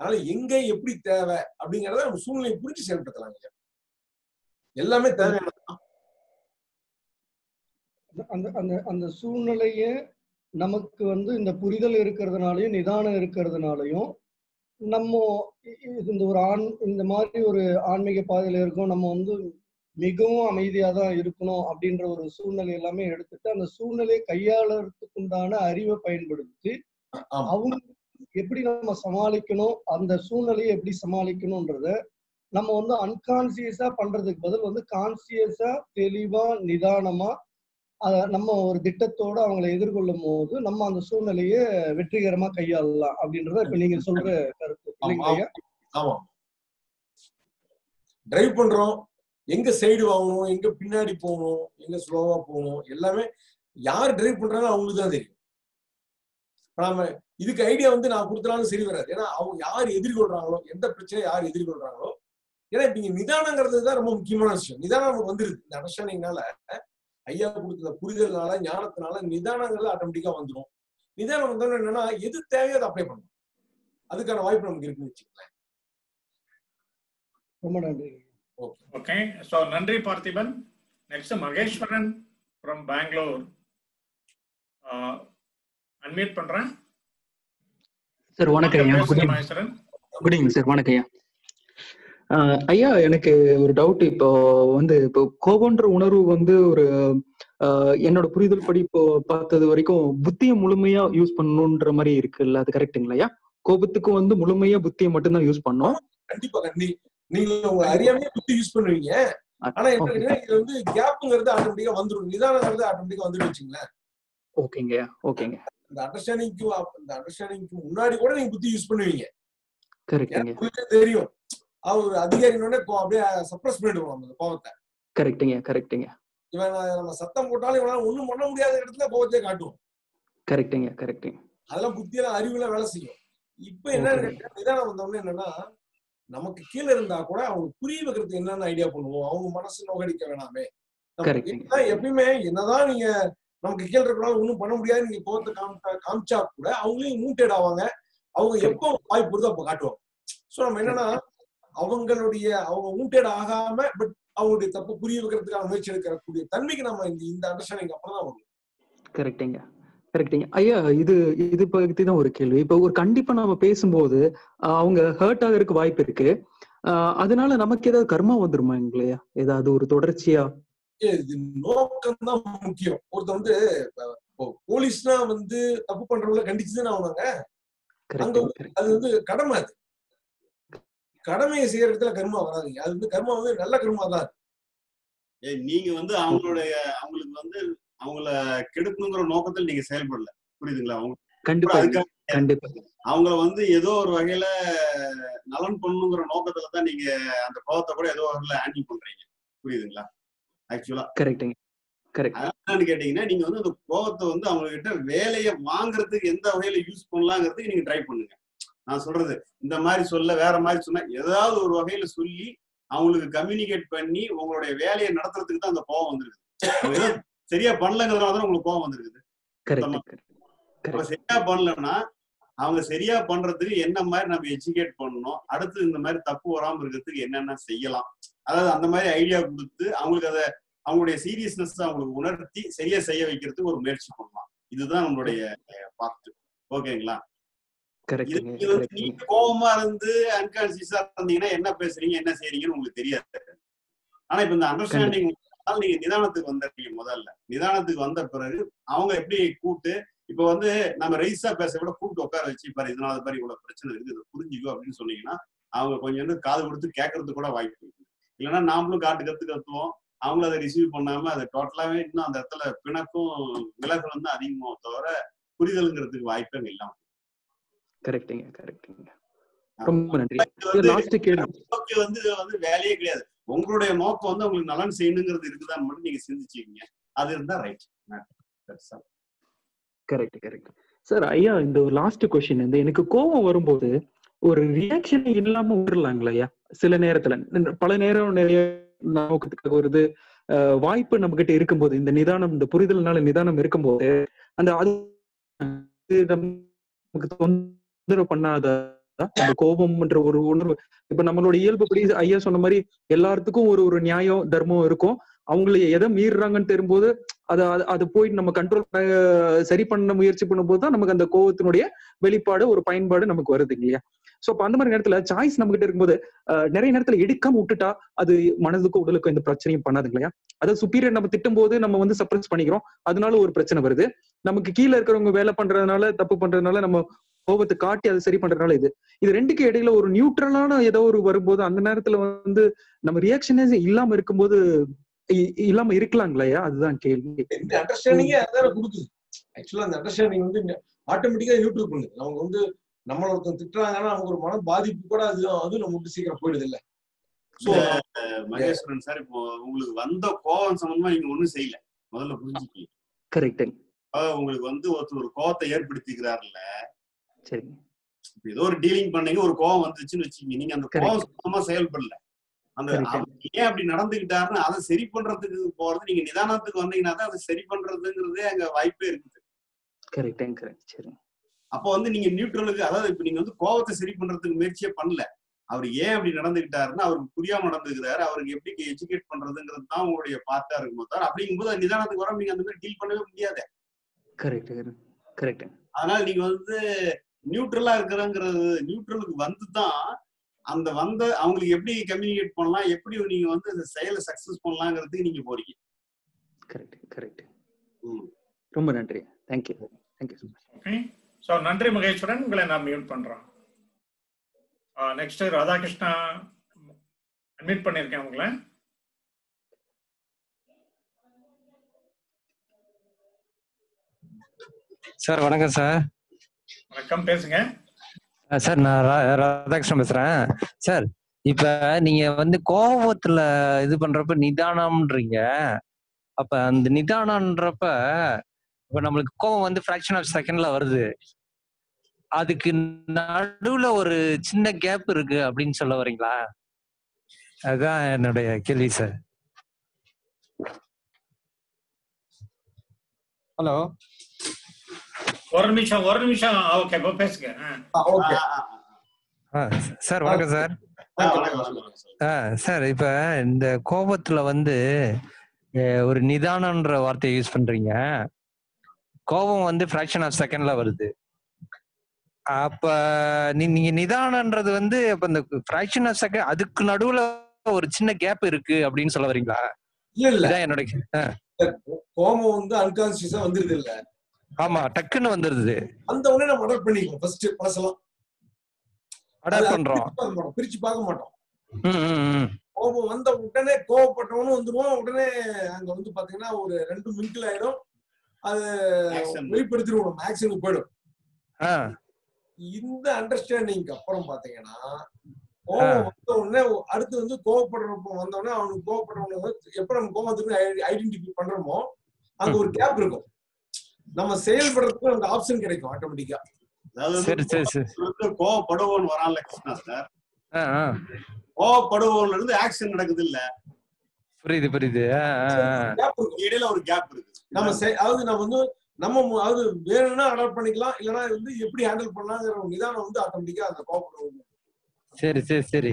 அதனால எங்க எப்படி தேவை அப்படிங்கறத நம்ம சூழ்நிலையை புரிஞ்சு செயல்படுத்தலாம் இல்லையா? எல்லாமே தேவையானது அந்த அந்த அந்த சூழ்நிலையே நமக்கு வந்து இந்த புரிதல் இருக்கிறதுனாலயும் நிதானம் இருக்கிறதுனாலையும் நம்ம இந்த ஒரு ஆண் இந்த மாதிரி ஒரு ஆன்மீக பாதையில இருக்கோம். நம்ம வந்து மிகவும் அமைதியா தான் இருக்கணும் அப்படின்ற ஒரு சூழ்நிலை எல்லாமே எடுத்துட்டு அந்த சூழ்நிலையை கையாளறதுக்கு உண்டான அறிவை பயன்படுத்தி அவங்க எப்படி நம்ம சமாளிக்கணும் அந்த சூழ்நிலையை எப்படி சமாளிக்கணும்ன்றத நம்ம வந்து அன்கான்சியஸா பண்றதுக்கு பதில் வந்து கான்சியஸா தெளிவா நிதானமா அத நம்ம ஒரு திட்டத்தோட அவங்களை எதிர்கொள்ளும் போது நம்ம அந்த சூழ்நிலையை வெற்றிகரமா கையாளலாம் அப்படின்றத இப்ப நீங்க சொல்ற கருத்து? ஆமா டிரைவ் பண்றோம் எங்க சைடு வாங்கணும் எங்க பின்னாடி போகணும் எங்க ஸ்லோவா போகணும் எல்லாமே யார் டிரைவ் பண்றாங்க அவங்களுக்கு தான் தெரியும். நாம இதுக்கு ஐடியா வந்து நான் கொடுத்தனாலும் சரி வராது. ஏன்னா அவங்க யார் எதிர்கொள்றாங்களோ எந்த பிரச்சனையை யார் எதிர்கொள்றாங்களோ ஏன்னா நீங்க நிதானங்கிறது தான் ரொம்ப முக்கியமான விஷயம். நிதானம் நமக்கு வந்துருது. இந்த அண்டர்ஸ்டாண்டிங்னால ஐயா கொடுத்த புரிதல்னால ஞானத்தினால நிதானங்கள் ஆட்டோமேட்டிக்கா வந்துடும் நிதானம் வந்தோம்னா என்னன்னா எது தேவையோ அதை அப்ளை பண்ணணும். அதுக்கான வாய்ப்பு நமக்கு இருக்குன்னு வச்சுக்கோங்களேன். ரொம்ப நன்றி. ஓகே ஸோ நன்றி Parthiban. Next Maheswaran from Bangalore unmute பண்றேன். சார் வணக்கம் மகேஸ்வரன். குட் ஈவினிங் சார் வணக்கம் ஐயா. ஆஹ் ஐயா எனக்கு ஒரு டவுட் இப்போ வந்து இப்போ கோபம்ன்ற உணர்வு வந்து ஒரு ஆஹ் என்னோட புரிதல் படி இப்போ பார்த்தது வரைக்கும் புத்தியை முழுமையா யூஸ் பண்ணணுன்ற மாதிரி இருக்குல்ல அது கரெக்ட்டுங்களா ஐயா? கோபத்துக்கும் வந்து முழுமையா புத்தியை மட்டும்தான் யூஸ் பண்ணோம். கண்டிப்பா கண்டி நீங்க உங்க அறியாமையே புத்தி யூஸ் பண்ணுவீங்க. ஆனா என்ன இதுல வந்து கேப்புங்கிறது ஆட்டோமேட்டிக்கா வந்துடும் நிதானங்கிறது ஆட்டோமேட்டிக்கா வந்துடும் வச்சுங்களேன் ஓகேங்க ஓகேங்க. இந்த அண்டர்ஸ்டாண்டிங்க்கு இந்த அண்டர்ஸ்டாண்டிங்க்கு முன்னாடி கூட நீங்க புத்தி யூஸ் பண்ணுவீங்க. தெரியும். அவர் அதிகாரினோட அப்படியே சப்ரஸ் பண்ணிடுவோம் அந்த கோபத்தை கரெக்டுங்க கரெக்டுங்க இவன் நம்ம சத்தம் போட்டாலும் இவனால ஒண்ணும் பண்ண முடியாத இடத்துல கோபத்தை காட்டுவோம் கரெக்டுங்க கரெக்டுங்க அதெல்லாம் புத்தியெல்லாம் அறிவுலாம் வேலை செய்யும். இப்ப என்ன நிதானம் வந்தோடனே என்னன்னா நமக்கு கீழே இருந்தா கூட அவங்க புரிய வைக்கிறதுக்கு என்னென்ன ஐடியா பண்ணுவோம்? அவங்க மனசு நோகடிக்க வேணாமே. எப்பயுமே என்னதான் நீங்க நமக்கு கீழே இருக்கிறாங்க ஒண்ணும் பண்ண முடியாது. நீங்க கோபத்தை காமிச்சா காமிச்சா கூட அவங்களையும் மூட்டேட் ஆவாங்க. அவங்க எப்போ வாய்ப்பு வருதோ அப்ப காட்டுவாங்க. சோ நம்ம என்னன்னா அவங்களுடைய அவங்க மூட்டேட் ஆகாம பட் அவங்களுடைய தப்பு புரிய வைக்கிறதுக்கான முயற்சி எடுக்கக்கூடிய தன்மைக்கு நம்ம இந்த இந்த அண்டர்ஸ்டாண்டிங் அப்புறம் தான் வரும் கரெக்டுங்க கரெக்டுங்க ஐயா இது இது பத்தி தான் ஒரு கேள்வி. இப்போ ஒரு கண்டிப்பா நம்ம பேசும்போது அவங்க ஹர்ட் ஆகிறதுக்கு வாய்ப்பு இருக்கு. ஆஹ் அதனால நமக்கு ஏதாவது கர்மா வந்துருமா எங்களையா ஏதாவது ஒரு தொடர்ச்சியா? இது நோக்கம் தான் முக்கியம். ஒருத்தர் வந்து போலீஸ்னா வந்து தப்பு பண்றவங்கள கண்டிச்சுதானே ஆகணுங்க. அது வந்து கடமை அது. கடமையை செய்யற இடத்துல கர்மா வராதுங்க. அது வந்து கர்மா வந்து நல்ல கர்மா தான் நீங்க வந்து அவங்களுடைய அவங்களுக்கு வந்து அவங்கள கெடுக்கணுங்கிற நோக்கத்தில் நீங்க செயல்படல. புரியுதுங்களா? அவங்க கண்டிப்பா கண்டிப்பா. அவங்கள வந்து ஏதோ ஒரு வகையில நலன் பண்ணணுங்கிற நோக்கத்துல தான் நீங்க அந்த கோபத்தை கூட ஏதோ ஒரு வகையில ஹேண்டில் பண்றீங்க. புரியுதுங்களா? ஆக்சுவலா கரெக்டுங்க கரெக்ட் கேட்டீங்கன்னா நீங்க வந்து அந்த கோபத்தை வந்து அவங்க கிட்ட வேலையை வாங்குறதுக்கு எந்த வகையில யூஸ் பண்ணலாங்கிறதுக்கு நீங்க ட்ரை பண்ணுங்க. நான் சொல்றது இந்த மாதிரி சொல்ல வேற மாதிரி சொன்னா ஏதாவது ஒரு வகையில சொல்லி அவங்களுக்கு கம்யூனிகேட் பண்ணி உங்களுடைய வேலையை நடத்துறதுக்கு தான் அந்த கோபம் வந்திருக்கு சரியா பண்ணலங்கிறதுனால தான் உங்களுக்கு கோபம் வந்திருக்குது. சரியா பண்ணலன்னா அவங்க சரியா பண்றதுக்கு என்ன மாதிரி நம்ம எஜுகேட் பண்ணணும்? அடுத்து இந்த மாதிரி தப்பு வராம இருக்கிறதுக்கு என்னென்ன செய்யலாம்? அதாவது அந்த மாதிரி ஐடியா கொடுத்து அவங்களுக்கு அதை அவங்களுடைய சீரியஸ்னஸ் அவங்களுக்கு உணர்த்தி சரியா செய்ய வைக்கிறதுக்கு ஒரு முயற்சி பண்ணலாம். இதுதான் நம்மளுடைய பார்ட் ஓகேங்களா? நீங்க கோபமா இருந்து அன்கான்சியஸா இருந்தீங்கன்னா என்ன பேசுறீங்க என்ன செய்றீங்கன்னு உங்களுக்கு தெரியாது. ஆனா இப்ப இந்த அண்டர்ஸ்டாண்டிங் நீங்க நிதானத்துக்கு வந்துடுறீங்க முதல்ல. நிதானத்துக்கு வந்த பிறகு அவங்க எப்படி கூப்பிட்டு இப்ப வந்து நம்ம ரைஸா பேச விட கூப்பிட்டு உட்கார வச்சு பாரு இதனால பாரு இவ்வளவு பிரச்சனை இருக்கு இதை புரிஞ்சுக்கோ அப்படின்னு சொன்னீங்கன்னா அவங்க கொஞ்சம் காது கொடுத்து கேட்கறதுக்கு கூட வாய்ப்பு இருக்கு. இல்லைன்னா நாமளும் காட்டு கத்து கத்துவோம். அவங்களும் அதை ரிசீவ் பண்ணாம அதை டோட்டலாவே இன்னும் அந்த இடத்துல பிணக்கும் விலகல் வந்து அதிகமாக தவிர புரிதலுங்கிறதுக்கு வாய்ப்பே இல்லாம கரெக்டுங்க கரெக்டுங்க ரொம்ப நன்றி. வந்து வந்து வேலையே கிடையாது. உங்களுடைய நோக்கம் வந்து உங்களுக்கு நலன் செய்யணுங்கிறது இருக்குதா மட்டும் நீங்க சிந்திச்சுக்கீங்க அது இருந்தா ரைட் கரெக்ட் கரெக்ட் சார் ஐயா இந்த ஒரு லாஸ்ட் கொஸ்டின் வந்து எனக்கு கோபம் வரும்போது ஒரு ரியாக்ஷன் இல்லாம விடலாங்களா ஐயா? சில நேரத்துல. பல நேரம் நிறைய நோக்கத்துக்காக வருது. அஹ் வாய்ப்பு நம்ம கிட்ட இருக்கும்போது இந்த நிதானம் இந்த புரிதல்னால நிதானம் இருக்கும்போது அந்த அது நமக்கு தொந்தரவு பண்ணாத அந்த கோபம்ன்ற ஒரு உணர்வு. இப்ப நம்மளோட இயல்புப்படி ஐயா சொன்ன மாதிரி எல்லாத்துக்கும் ஒரு ஒரு நியாயம் தர்மம் இருக்கும். அவங்கள எதை மீறுறாங்கன்னு தெரியும்போது அதை அது- அது போய் நம்ம கண்ட்ரோல் சரி பண்ண முயற்சி பண்ணும்போது தான் நமக்கு அந்த கோவத்தினுடைய வெளிப்பாடு ஒரு பயன்பாடு நமக்கு வருது இல்லையா? சோ அப்ப அந்த மாதிரி நேரத்துல சாய்ஸ் நம்ம கிட்ட இருக்கும்போது நிறைய நேரத்துல எடுக்காம விட்டுட்டா அது மனதுக்கும் உடலுக்கும் எந்த பிரச்சனையும் பண்ணாது இல்லையா? அதாவது சுப்பீரியர் நம்ம திட்டும் போது நம்ம வந்து சப்ரஸ் பண்ணிக்கிறோம். அதனால ஒரு பிரச்சனை வருது. நமக்கு கீழே இருக்கிறவங்க வேலை பண்றதுனால தப்பு பண்றதுனால நம்ம கோபத்தை காட்டி அதை சரி பண்றதுனால இது. இது ரெண்டுக்கு இடையில ஒரு நியூட்ரலான ஏதோ ஒரு வரும்போது அந்த நேரத்துல வந்து நம்ம ரியாக்ஷனே இல்லாம இருக்கும்போது இல்லாம இருக்கலாங்களா அதுதான் கேள்வி. இந்த அண்டர்ஸ்டாண்டிங்கே அதான கொடுக்குது. ஆக்சுவலா அந்த அண்டர்ஸ்டாண்டிங் வந்து ஆட்டோமேட்டிக்கா நியூட்ரல் பண்ணுது. அவங்க வந்து நம்மள ஒருத்தன் திட்டுறாங்கன்னா அவங்க ஒரு மன பாதிப்பு கூட அது அது நம்ம விட்டு சீக்கிரம் போயிடுது இல்ல. சோ மகேஸ்வரன் சார் இப்போ உங்களுக்கு வந்த கோபம் சம்பந்தமா நீங்க ஒண்ணும் செய்யல. முதல்ல புரிஞ்சுக்கீங்க. கரெக்ட் உங்களுக்கு வந்து ஒருத்தர் ஒரு கோபத்தை ஏற்படுத்திக்கிறாருல்ல சரிங்க. ஏதோ ஒரு டீலிங் பண்ணீங்க ஒரு கோபம் வந்துச்சுன்னு வச்சுக்கீங்க. நீங்க அந்த கோபம் சுத்தமா செயல்படல. அந்த ஏன் அப்படி நடந்துகிட்டாருன்னு அதை சரி பண்றதுக்கு போறது நீங்க நிதானத்துக்கு வந்தீங்கன்னா தான் அதை சரி பண்றதுங்கிறதே அங்க வாய்ப்பே இருக்குது. கரெக்ட் கரெக்ட் சரி அப்போ வந்து நீங்க நியூட்ரலுக்கு அதாவது இப்ப நீங்க வந்து கோபத்தை சரி பண்றதுக்கு முயற்சியே பண்ணல. அவர் ஏன் அப்படி நடந்துகிட்டாருன்னு அவருக்கு புரியாம நடந்துக்கிறாரு. அவருக்கு எப்படி எஜுகேட் பண்றதுங்கிறது தான் உங்களுடைய பார்ட்டா இருக்கும். போது அப்படிங்கும்போது நிதானத்துக்கு வர நீங்க அந்த மாதிரி டீல் பண்ணவே முடியாது. கரெக்ட் கரெக்ட் அதனால நீங்க வந்து நியூட்ரலா இருக்கிறங்கிறது நியூட்ரலுக்கு வந்து தான் அந்த வந்த அவங்களுக்கு எப்படி கம்யூனிகேட் பண்ணலாம் எப்படி நீங்க வந்து அந்த செயலை சக்சஸ் பண்ணலாங்கிறதுக்கு நீங்க போறீங்க. கரெக்ட் கரெக்ட் ம். ரொம்ப நன்றி. Thank you thank you so much so நன்றி மகேஸ்வரன். உங்களை நான் மியூட் பண்றோம். நெக்ஸ்ட் ராதாகிருஷ்ணா அட்மிட் பண்ணியிருக்கேன் உங்களை. சார் வணக்கம் சார். வணக்கம் பேசுங்க. சார் நான் ரா- ராதாகிருஷ்ணன் பேசுறேன். சார் இப்ப நீங்க வந்து கோபத்துல இது பண்றப்ப நிதானம்ன்றீங்க. அப்ப அந்த நிதானம்ன்றப்ப இப்ப நம்மளுக்கு கோபம் வந்து ஃபிராக்ஷன் ஆஃப் செகண்ட்ல வருது. அதுக்கு நடுவுல ஒரு சின்ன கேப் இருக்கு அப்படின்னு சொல்ல வரீங்களா? அதுதான் என்னுடைய கேள்வி சார். ஹலோ. ஒரு நிமிஷம் ஒரு நிமிஷம். ஓகே இப்போ பேசுங்க. சார் வணக்கம் சார். சார். இப்ப இந்த கோபத்துல வந்து ஒரு நிதானம்ன்ற வார்த்தையை யூஸ் பண்றீங்க. கோபம் வந்து ஃபிராக்ஷன் ஆஃப் செகண்ட்ல வருது. அப்ப நீ- நீங்க நிதானம்ன்றது வந்து அப்ப இந்த ஃபிராக்ஷன் ஆஃப் செகண்ட் அதுக்கு நடுவுல ஒரு சின்ன கேப் இருக்கு அப்படின்னு சொல்ல வரீங்களா? இல்ல இல்ல. என்னோட கோபம் வந்து அன்கான்சியஸா வந்துருது இல்ல. ஆமா டக்குன்னு வந்துருது. அந்த உடனே நம்ம அடாப்ட் பண்ணிக்குவோம் ஃபர்ஸ்ட் மனசெல்லாம் அடாப்ட் பண்றோம். பிரிச்சு பார்க்க மாட்டோம். கோபம் வந்த உடனே கோவப்பட்டவனும் வந்துருவான். உடனே அங்க வந்து பாத்தீங்கன்னா ஒரு ரெண்டு மினிட்ல ஆயிடும். அது வெளிப்படுத்திடுவோம். நம்ம ஆக்ஷனுக்கு போயிடும். ஆ. இந்த அண்டர்ஸ்டாண்டிங்க்கு அப்புறம் பாத்தீங்கன்னா கோபம் வந்த உடனே அடுத்து வந்து கோவப்படுறப்ப வந்த உடனே அவனுக்கு கோவப்படுறவன வந்து எப்ப நம்ம கோபத்துக்கு ஐடென்டிஃபை பண்றோமோ அங்க ஒரு கேப் இருக்கும். நம்ம செயல்படுறதுக்கு அந்த ஆப்ஷன் கிடைக்கும் ஆட்டோமேட்டிக்கா அதாவது சரி சரி சரி. வந்து கோவப்படுவோன்னு வரான்ல கிருஷ்ணா சார். ஆ, ஆ. கோவப்படுவோம்ல இருந்து ஆக்ஷன் நடக்குது இல்ல. புரியுது புரியுது. இடையில ஒரு கேப் இருக்கு. நம்ம செய்- அதாவது நம்ம வந்து நம்ம அதாவது வேணும்னா அடாப்ட் பண்ணிக்கலாம் இல்லைன்னா இது வந்து எப்படி ஹேண்டில் பண்ணலாங்கிற ஒரு நிதானம் வந்து ஆட்டோமேட்டிக்கா அந்த கோபப்படுவோம் சரி சரி சரி.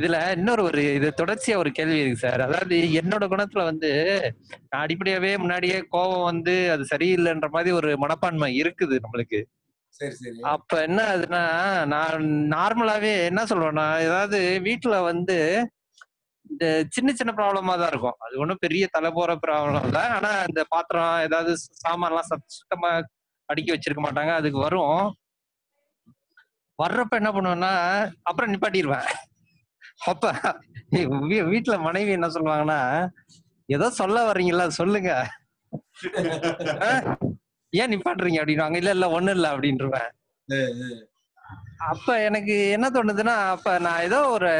இதுல இன்னொரு ஒரு இது தொடர்ச்சியா ஒரு கேள்வி இருக்கு சார். அதாவது என்னோட குணத்துல வந்து நான் அடிப்படையாவே முன்னாடியே கோபம் வந்து அது சரியில்லைன்ற மாதிரி ஒரு மனப்பான்மை இருக்குது நம்மளுக்கு. அப்ப என்ன ஆகுதுன்னா நான் நார்மலாவே என்ன சொல்லுவேன்னா ஏதாவது வீட்டுல வந்து இந்த சின்ன சின்ன ப்ராப்ளமா தான் இருக்கும். அது ஒண்ணும் பெரிய தலை போற ப்ராப்ளம் இல்ல. ஆனா இந்த பாத்திரம் ஏதாவது சாமான்லாம் சுத்த- சுத்தமா அடுக்கி வச்சிருக்க மாட்டாங்க. அதுக்கு வரும். வர்றப்ப என்ன பண்ணுவேன்னா அப்புறம் நிப்பாட்டிடுவேன் அப்ப வீட்டுல மனைவி என்ன சொல்லுவாங்கன்னா ஏதோ சொல்ல வர்றீங்களா சொல்லுங்க. ஏன் நிப்பாட்டுறீங்க அப்படின்வாங்க இல்ல இல்ல ஒண்ணும் இல்ல அப்படின்றவேன். அப்ப எனக்கு என்ன தோணுதுன்னா அப்ப நான் ஏதோ ஒரு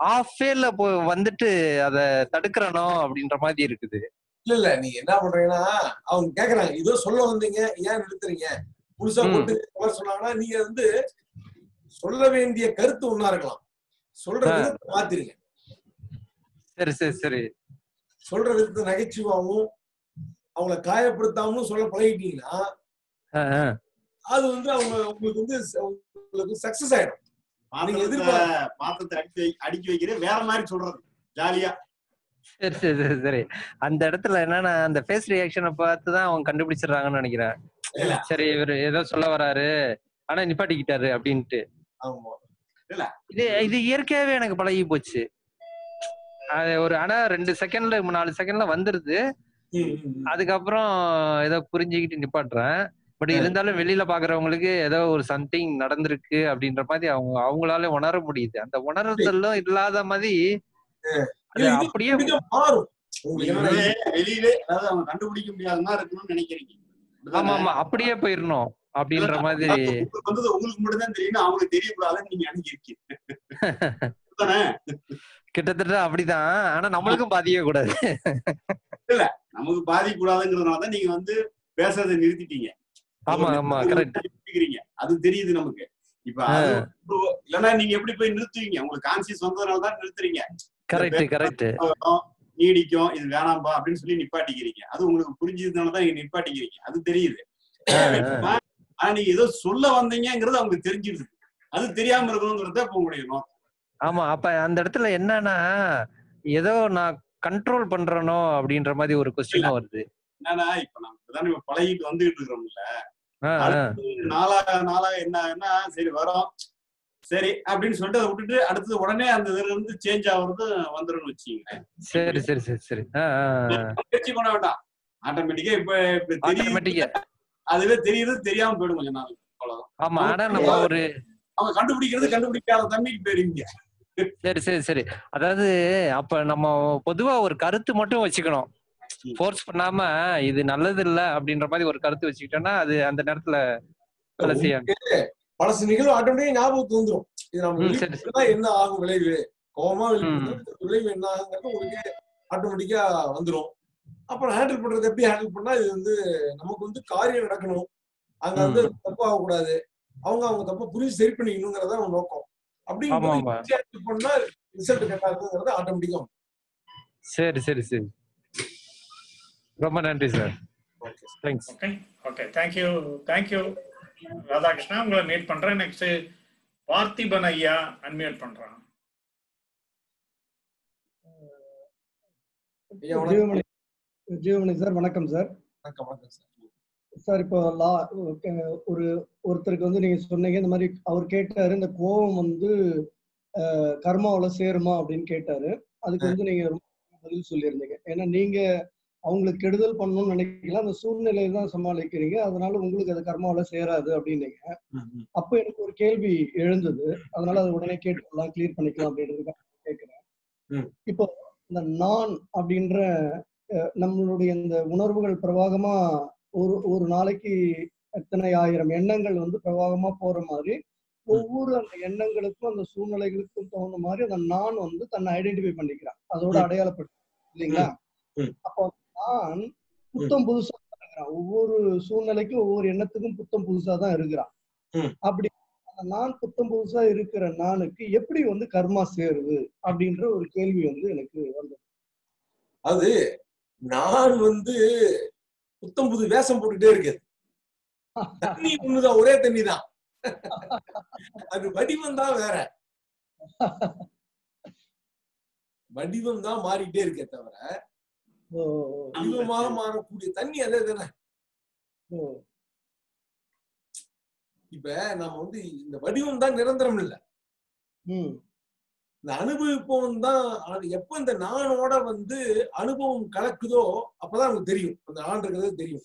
ஆஃப் ஃபேல போ வந்துட்டு அத தடுக்கிறனோ அப்படின்ற மாதிரி இருக்குது. இல்ல இல்ல நீங்க என்ன பண்றீங்கன்னா அவங்க கேக்குறாங்க இதோ சொல்ல வந்தீங்க ஏன் நிறுத்துறீங்க? புதுசா. போட்டு சொன்னாங்கன்னா நீங்க வந்து சொல்ல வேண்டிய கருத்து ஒண்ணா இருக்கலாம். சொல்ற ஆ. விதத்தை மாத்திருங்க. சரி சரி சரி. சொல்ற விதத்தை நகைச்சுவாவும் அவங்கள காயப்படுத்தாமலும் சொல்ல பழகிட்டீங்கன்னா. அது வந்து அவங்க உங்களுக்கு வந்து உங்களுக்கு சக்சஸ் ஆயிடும். நீங்க எதிர்பார்க்க பாத்திரத்தை அடிக்கி வை- அடுக்கி வைக்கிறது வேற மாதிரி சொல்றது. ஜாலியா. சரி சரி சரி சரி. அந்த இடத்துல என்னன்னா அந்த ஃபேஸ் ரியாக்ஷனை பார்த்து தான் அவங்க கண்டுபிடிச்சிடுறாங்கன்னு நினைக்கிறேன். சரி இவர் ஏதோ சொல்ல வராரு. ஆனா நிப்பாட்டிக்கிட்டாரு அப்படின்ட்டு. ஆமா. இது இது இயற்கையாவே எனக்கு பழகி போச்சு. அது ஒரு ஆனா ரெண்டு செகண்ட்ல நாலு செகண்ட்ல வந்துருது. அதுக்கப்புறம் ஏதோ புரிஞ்சுக்கிட்டு நிப்பாட்டுறேன். பட் இருந்தாலும் வெளியில பாக்குறவங்களுக்கு ஏதோ ஒரு சம்திங் நடந்திருக்கு அப்படின்ற மாதிரி அவங்க அவங்களால உணர முடியுது. அந்த உணர்தலும் இல்லாத மாதிரி அப்படியே வெளியிலே வெளியிலே அதாவது அவங்க கண்டுபிடிக்க முடியாத மாதிரி இருக்கணும்னு நினைக்கிறீங்க. ஆமா ஆமா அப்படியே போயிடணும் அப்படின்ற மாதிரி வந்தது உங்களுக்கு மட்டும் தான் தெரியும் அவங்களுக்கு தெரியக்கூடாதுன்னு நீங்க தானே? கிட்டத்தட்ட அப்படிதான். ஆனா நம்மளுக்கும் பாதிக்க கூடாது இல்ல நமக்கு பாதிக்க கூடாதுங்கிறதுனால தான் நீங்க வந்து பேசுறதை நிறுத்திட்டீங்க. ஆமா ஆமா கரெக்ட் அது தெரியுது நமக்கு. இப்ப இல்லைன்னா நீங்க எப்படி போய் நிறுத்துவீங்க? உங்களுக்கு கான்சியஸ் வந்ததுனால தான் நிறுத்துறீங்க கரெக்ட் கரெக்ட் நீடிக்கும் இது வேணாம்பா அப்படின்னு சொல்லி நிப்பாட்டிக்கிறீங்க. அது உங்களுக்கு புரிஞ்சதுனால தான் நீங்க நிப்பாட்டிக்கிறீங்க. அது தெரியுது. ஆனா நீங்க ஏதோ சொல்ல வந்தீங்கங்கிறது அவங்களுக்கு தெரிஞ்சிருது. அது தெரியாம இருக்கணுங்கிறத இப்ப உங்களுடைய நோக்கம். ஆமா அப்ப அந்த இடத்துல என்னன்னா ஏதோ நான் கண்ட்ரோல் பண்றனோ அப்படின்ற மாதிரி ஒரு கொஸ்டின் வருது. என்னன்னா இப்ப நம்ம இப்பதானே இப்ப பழகிட்டு வந்துகிட்டு இருக்கிறோம்ல. நாளா நாளா என்ன சரி வரோம். சரி அப்படின்னு சொல்லிட்டு அதை விட்டுட்டு அடுத்தது உடனே அந்த இதுல இருந்து சேஞ்ச் ஆகுறது வந்துரும்னு வச்சுக்கோங்களேன். சரி சரி சரி சரி. முயற்சி பண்ண வேண்டாம். ஆட்டோமேட்டிக்கா இப்ப தெரியுது அதுவே தெரியுது தெரியாம போயிடும் கொஞ்ச நாள். ஆமா ஆனா நம்ம ஒரு அவங்க கண்டுபிடிக்கிறது கண்டுபிடிக்காத தண்ணிக்கு போயிருவீங்க. சரி சரி சரி. அதாவது அப்ப நம்ம பொதுவா ஒரு கருத்து மட்டும் வச்சுக்கணும். ஃபோர்ஸ் பண்ணாம இது நல்லது இல்ல அப்படின்ற மாதிரி ஒரு கருத்து வச்சுக்கிட்டோம்னா அது அந்த நேரத்துல வேலை செய்யாது. பழசு நிகழ்வு ஆட்டோமேட்டிக்கா ஞாபகத்துக்கு வந்துரும். இது நம்ம என்ன ஆகும் விளைவு? கோபமா விளைவு என்ன ஆகுங்கிறது உங்களுக்கு ஆட்டோமேட்டிக்கா வந்துரும். அப்புறம் ஹேண்டில் பண்றது எப்படி ஹேண்டில் பண்ணா இது வந்து நமக்கு வந்து காரியம் நடக்கணும். அங்க வந்து தப்பு ஆகக்கூடாது அவங்க அவங்க தப்ப புரிஞ்சு சரி பண்ணிக்கணுங்கிறத அவங்க நோக்கம். ஹேண்டில் பண்ணா ரிசல்ட் கரெக்டா இருக்குங்கிறது ஆட்டோமேட்டிக்கா சரி சரி சரி. ரொம்ப நன்றி sir thanks okay okay thank you thank you Radhakrishna உங்களை மீட் பண்றேன். நெக்ஸ்ட் பார்த்திபன் ஐயா அன்மியூட் பண்றான். ஜீவமணி ஜீவமணி சார் வணக்கம் சார். வணக்கம் வணக்கம் சார். சார் இப்போ லா ஒரு ஒருத்தருக்கு வந்து நீங்க சொன்னீங்க இந்த மாதிரி அவர் கேட்டாரு இந்த கோபம் வந்து கர்மாவுல சேருமா அப்படின்னு கேட்டாரு. அதுக்கு வந்து நீங்க பதில் சொல்லியிருந்தீங்க. ஏன்னா நீங்க அவங்களுக்கு கெடுதல் பண்ணணும்னு நினைக்கலாம் அந்த சூழ்நிலையை தான் சமாளிக்கிறீங்க. அதனால உங்களுக்கு அது கர்மாவுல சேராது அப்படின்னீங்க. அப்ப எனக்கு ஒரு கேள்வி எழுந்தது. அதனால அதை உடனே கேட்டுக்கலாம் கிளியர் பண்ணிக்கலாம் அப்படின்றதுக்காக கேட்கிறேன். இப்போ இந்த நான் அப்படின்ற நம்மளுடைய இந்த உணர்வுகள் பிரவாகமா ஒரு ஒரு நாளைக்கு எத்தனை ஆயிரம் எண்ணங்கள் வந்து பிரவாகமா போற மாதிரி ஒவ்வொரு அந்த எண்ணங்களுக்கும் அந்த சூழ்நிலைகளுக்கும் தகுந்த மாதிரி அந்த நான் வந்து தன்னை ஐடென்டிஃபை பண்ணிக்கிறான். அதோட. அடையாளப்படுத்து இல்லைங்களா. அப்போ நான் புத்தம் புதுசா இருக்கிறான். ஒவ்வொரு சூழ்நிலைக்கும் ஒவ்வொரு எண்ணத்துக்கும் புத்தம் புதுசா தான் இருக்கிறான். அப்படி அந்த நான் புத்தம் புதுசா இருக்கிற நானுக்கு எப்படி வந்து கர்மா சேருது? அப்படின்ற ஒரு கேள்வி வந்து எனக்கு வந்தது. அது நான் வந்து புத்தம் புது வேஷம் போட்டுட்டே இருக்கேன். தண்ணி ஒண்ணுதான் ஒரே தண்ணி தான் அது வடிவம் தான் வேற. வடிவம் தான் மாறிட்டே இருக்கே தவிர வடிவமாக மாறக்கூடிய தண்ணி அதே தானே. இப்ப நம்ம வந்து இந்த வடிவம் தான் நிரந்தரம் இல்ல. இந்த அனுபவிப்பவன் தான் எப்ப இந்த நானோட வந்து அனுபவம் கலக்குதோ அப்பதான் நமக்கு தெரியும். அந்த இருக்கிறது தெரியும்.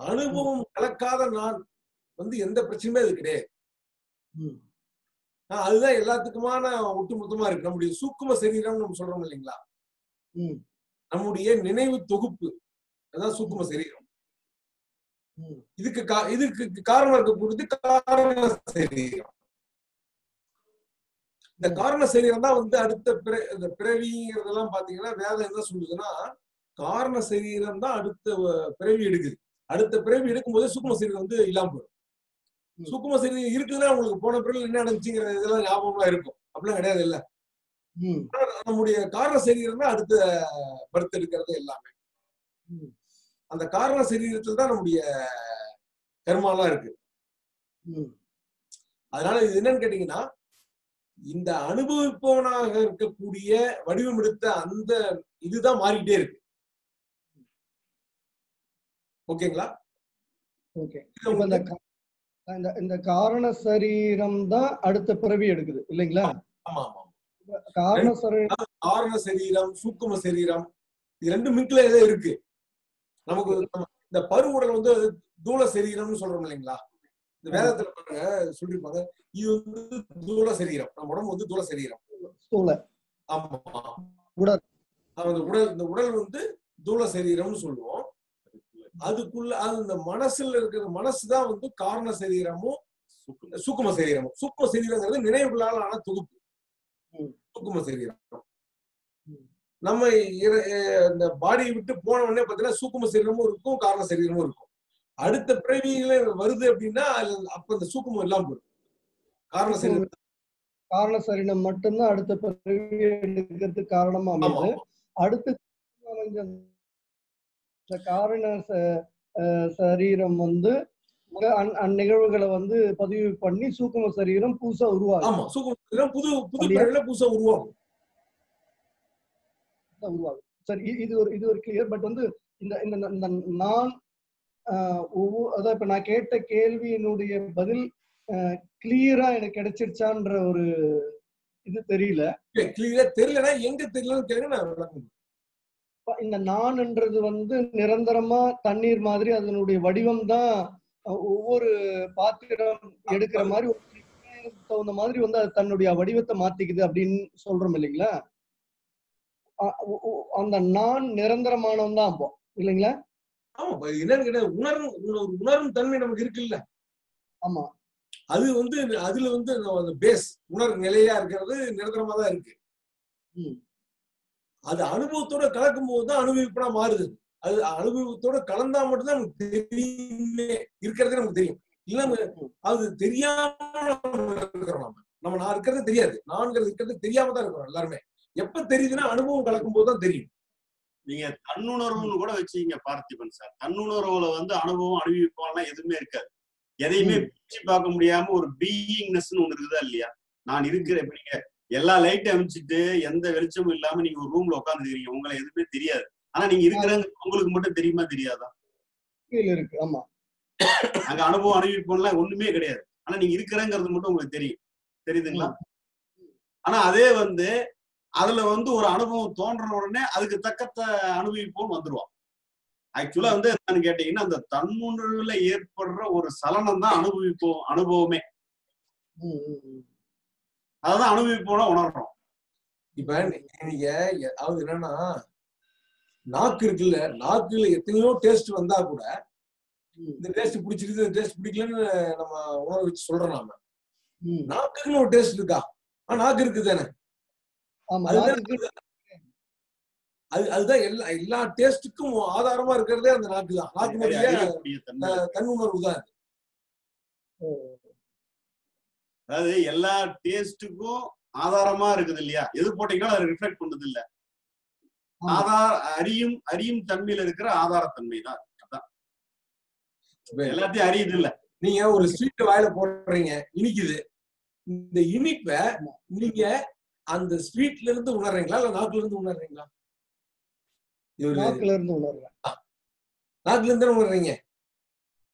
அனுபவம் கலக்காத நான் வந்து எந்த பிரச்சனையுமே அது கிடையாது. அதுதான் எல்லாத்துக்குமான ஒட்டுமொத்தமா இருக்கு. நம்முடைய சூக்கும சரீரம் நம்ம சொல்றோம் இல்லைங்களா? நம்முடைய நினைவு தொகுப்பு. அதான் சூக்கும சரீரம். இதுக்கு இதுக்கு காரணம் இருக்கக்கூடியது காரண சரீரம். இந்த காரண சரீரம் தான் வந்து அடுத்த இந்த பிறவிங்கிறதெல்லாம் பாத்தீங்கன்னா வேதம் என்ன சொல்லுதுன்னா காரண சரீரம் தான் அடுத்த பிறவி எடுக்குது. அடுத்த பிறவி எடுக்கும்போது சூக்கும சரீரம் வந்து இல்லாம போயிடும். சூக்கும சரீரம் இருக்குதுன்னா உங்களுக்கு போன பிறகு என்ன நடந்துச்சுங்கிற இதெல்லாம் ஞாபகமா இருக்கும். அப்படிலாம் கிடையாது இல்ல நம்முடைய காரண சரீரம் தான் அடுத்த பர்த் எடுக்கிறது எல்லாமே. அந்த காரண சரீரத்தில் தான் நம்முடைய கர்மாலாம் இருக்கு. அதனால இது என்னன்னு கேட்டீங்கன்னா இந்த அனுபவிப்பவனாக இருக்கக்கூடிய வடிவம் எடுத்த அந்த இதுதான் மாறிக்கிட்டே இருக்கு. ஓகேங்களா? ஓகே. இந்த காரண சரீரம் தான் அடுத்த பிறவி எடுக்குது இல்லைங்களா? ஆமா ஆமா காரண சரீரம் காரண சரீரம் சூக்கும சரீரம் இது ரெண்டு மிக்ல ஏதோ இருக்கு. நமக்கு இந்த பருவுடல் வந்து தூள சரீரம்னு சொல்றோம் இல்லைங்களா? இந்த வேதத்துல பாருங்க சொல்லிருப்பாங்க இது வந்து தூள சரீரம் நம்ம உடம்பு வந்து தூள சரீரம் ஆமா. உடல். அந்த உடல் இந்த உடல் வந்து தூள சரீரம்னு சொல்லுவோம். அதுக்குள்ள அது இந்த மனசுல இருக்கிற மனசுதான் வந்து காரண சரீரமும் சூக்கும. சரீரமும் சூக்கும சரீரங்கிறது நினைவுகளால் ஆன தொகுப்பு. சூக்கும சரீரம் நம்ம இந்த பாடியை விட்டு போன உடனே பாத்தீங்கன்னா சூக்கும சரீரமும் இருக்கும் காரண சரீரமும் இருக்கும். அடுத்த பிறவியில வருது அப்படின்னா அப்ப இந்த சூக்குமம் எல்லாம் போயிடும். காரண சரீரம். காரண சரீரம் மட்டும்தான் அடுத்த பிறவி எடுக்கிறதுக்கு காரணமா அமையுது. அடுத்து காரண சரீரம் வந்து அந்நிகழ்வுகளை வந்து பதிவு பண்ணி சூக்கும சரீரம் புதுசா உருவாகும் சூக்கும புது புது புதுசா உருவாகும். உருவாகும் சரி இது ஒரு இது ஒரு கிளியர் பட் வந்து இந்த இந்த நான் ஒவ்வொரு அதான் இப்ப நான் கேட்ட கேள்வியினுடைய பதில் கிளியரா எனக்கு கிடைச்சிருச்சான்ற ஒரு இது தெரியல. கிளியரா தெரியலன்னா எங்க தெரியலன்னு கேளுங்க நான் விளக்கம் இந்த நான்ன்றது வந்து நிரந்தரமா தண்ணீர் மாதிரி அதனுடைய வடிவம் தான் ஒவ்வொரு பாத்திரம் எடுக்கிற மாதிரி தகுந்த மாதிரி வந்து அது தன்னுடைய வடிவத்தை மாத்திக்குது அப்படின்னு சொல்றோம் இல்லைங்களா? அந்த நான் நிரந்தரமானவன் தான் அப்போ இல்லைங்களா? ஆமா என்னன்னு கேட்டா உணரும் ஒரு உணரும் தன்மை நமக்கு இருக்குல்ல? ஆமா. அது வந்து அதுல வந்து அந்த பேஸ் உணர்வு நிலையா இருக்கிறது நிரந்தரமா தான் இருக்கு அது அனுபவத்தோட கலக்கும் போது தான் அனுபவிப்பனா மாறுது. அது அனுபவத்தோட கலந்தா மட்டும்தான் நமக்கு தெரியுமே இருக்கிறதே நமக்கு தெரியும். இல்ல அது தெரியாம இருக்கிறோம் நம்ம நம்ம நான் இருக்கிறது தெரியாது. நான்கிறது இருக்கிறது தெரியாம தான் இருக்கிறோம் எல்லாருமே. எப்ப தெரியுதுன்னா அனுபவம் கலக்கும் போது தான் தெரியும். நீங்க தன்னுணர்வுன்னு கூட வச்சீங்க பார்த்திபன் சார். தன்னுணர்வுல வந்து அனுபவம் அனுபவிப்பான்லாம் எதுவுமே இருக்காது. எதையுமே பிரிச்சு பார்க்க முடியாம ஒரு பீயிங்னஸ் ஒண்ணு இருக்குதா இல்லையா? நான் இருக்கிற இப்ப நீங்க எல்லா லைட் அமைச்சிட்டு எந்த வெளிச்சமும் இல்லாம நீங்க ஒரு ரூம்ல உட்காந்துருக்கீங்க உங்களை எதுவுமே தெரியாது. ஆனா நீங்க இருக்கிறாங்க உங்களுக்கு மட்டும் தெரியுமா தெரியாதா? இருக்கு. ஆமா. அங்க அனுபவம் அனுபவிப்போம்லாம் ஒண்ணுமே கிடையாது. ஆனா நீங்க இருக்கிறங்கிறது மட்டும் உங்களுக்கு தெரியும். தெரியுதுங்களா? ஆனா அதே வந்து அதுல வந்து ஒரு அனுபவம் தோன்ற உடனே அதுக்கு தக்கத்த அனுபவிப்போம் வந்துருவான். ஆக்சுவலா வந்து என்னன்னு கேட்டீங்கன்னா அந்த தன்னுணர்வுல ஏற்படுற ஒரு சலனம் தான் அனுபவிப்போம் அனுபவமே. அதான் அனுபவிப்போம்னா உணர்றோம். இப்ப நீங்க அதாவது என்னன்னா நாக்கு இருக்குல்ல நாக்குல எத்தனையோ டேஸ்ட் வந்தா கூட இந்த டேஸ்ட் பிடிச்சிருக்கு இந்த டேஸ்ட் பிடிக்கலன்னு நம்ம உணர வச்சு சொல்றோம் நாம. நாக்குன்னு ஒரு டேஸ்ட் இருக்கா? நாக்கு இருக்கு தானே அது அதுதான் எல்லா எல்லா டேஸ்டுக்கும் ஆதாரமா இருக்கிறதே அந்த நாக்கு தான். அஹ், தன்னுணர்வு தான் அது. அதாவது எல்லா டேஸ்ட்டுக்கும் ஆதாரமா இருக்குது இல்லையா? எது போட்டீங்கன்னா அது ரிஃப்ளெக்ட் பண்றது இல்ல ஆதார அறியும் அறியும் தன்மையில இருக்கிற ஆதாரத்தன்மை தான். அதான். எல்லாத்தையும் அறியுது இல்ல நீங்க ஒரு ஸ்வீட் வாயில போடுறீங்க இனிக்குது. இந்த இனிப்பை நீங்க அந்த ஸ்வீட்ல இருந்து உணர்றீங்களா? இல்ல நாக்குல இருந்து உணர்றீங்களா? நாக்குல இருந்து உணர்றேன். நாக்குல இருந்து உணர்றீங்க?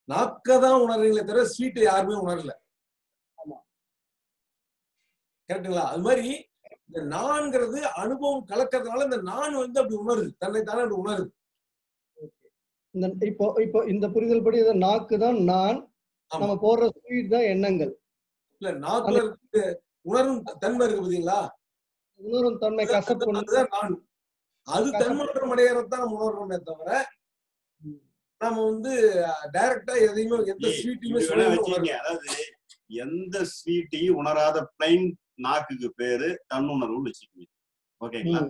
நாக்க தான் உணர்றீங்களே தவிர ஸ்வீட் யாருமே உணரல. கரெக்டுங்களா அது மாதிரி இந்த நான்கிறது அனுபவம் கலக்கிறதுனால இந்த நான் வந்து அப்படி உணருது. தன்னை தானே அப்படி உணருது. இந்த இப்போ இப்போ இந்த புரிதல் படி நாக்கு தான் நான் நம்ம போடுற ஸ்வீட் தான் எண்ணங்கள். இல்ல நாக்குல உணரும் தன்மை இருக்கு பாத்தீங்களா? உணரும் தன்மை கசப்பு அதுதான் நான் அது தன்மாற்றம் அடையறதான் நம்ம உணர்றோமே தவிர நம்ம வந்து டைரக்டா எதையுமே எந்த ஸ்வீட்டையுமே உணரல. அதாவது எந்த ஸ்வீட்டையும் உணராத பிளைன் நாக்குக்கு பேரு தன்னுணர்வுன்னு வச்சுக்கோங்க. ஓகேங்களா?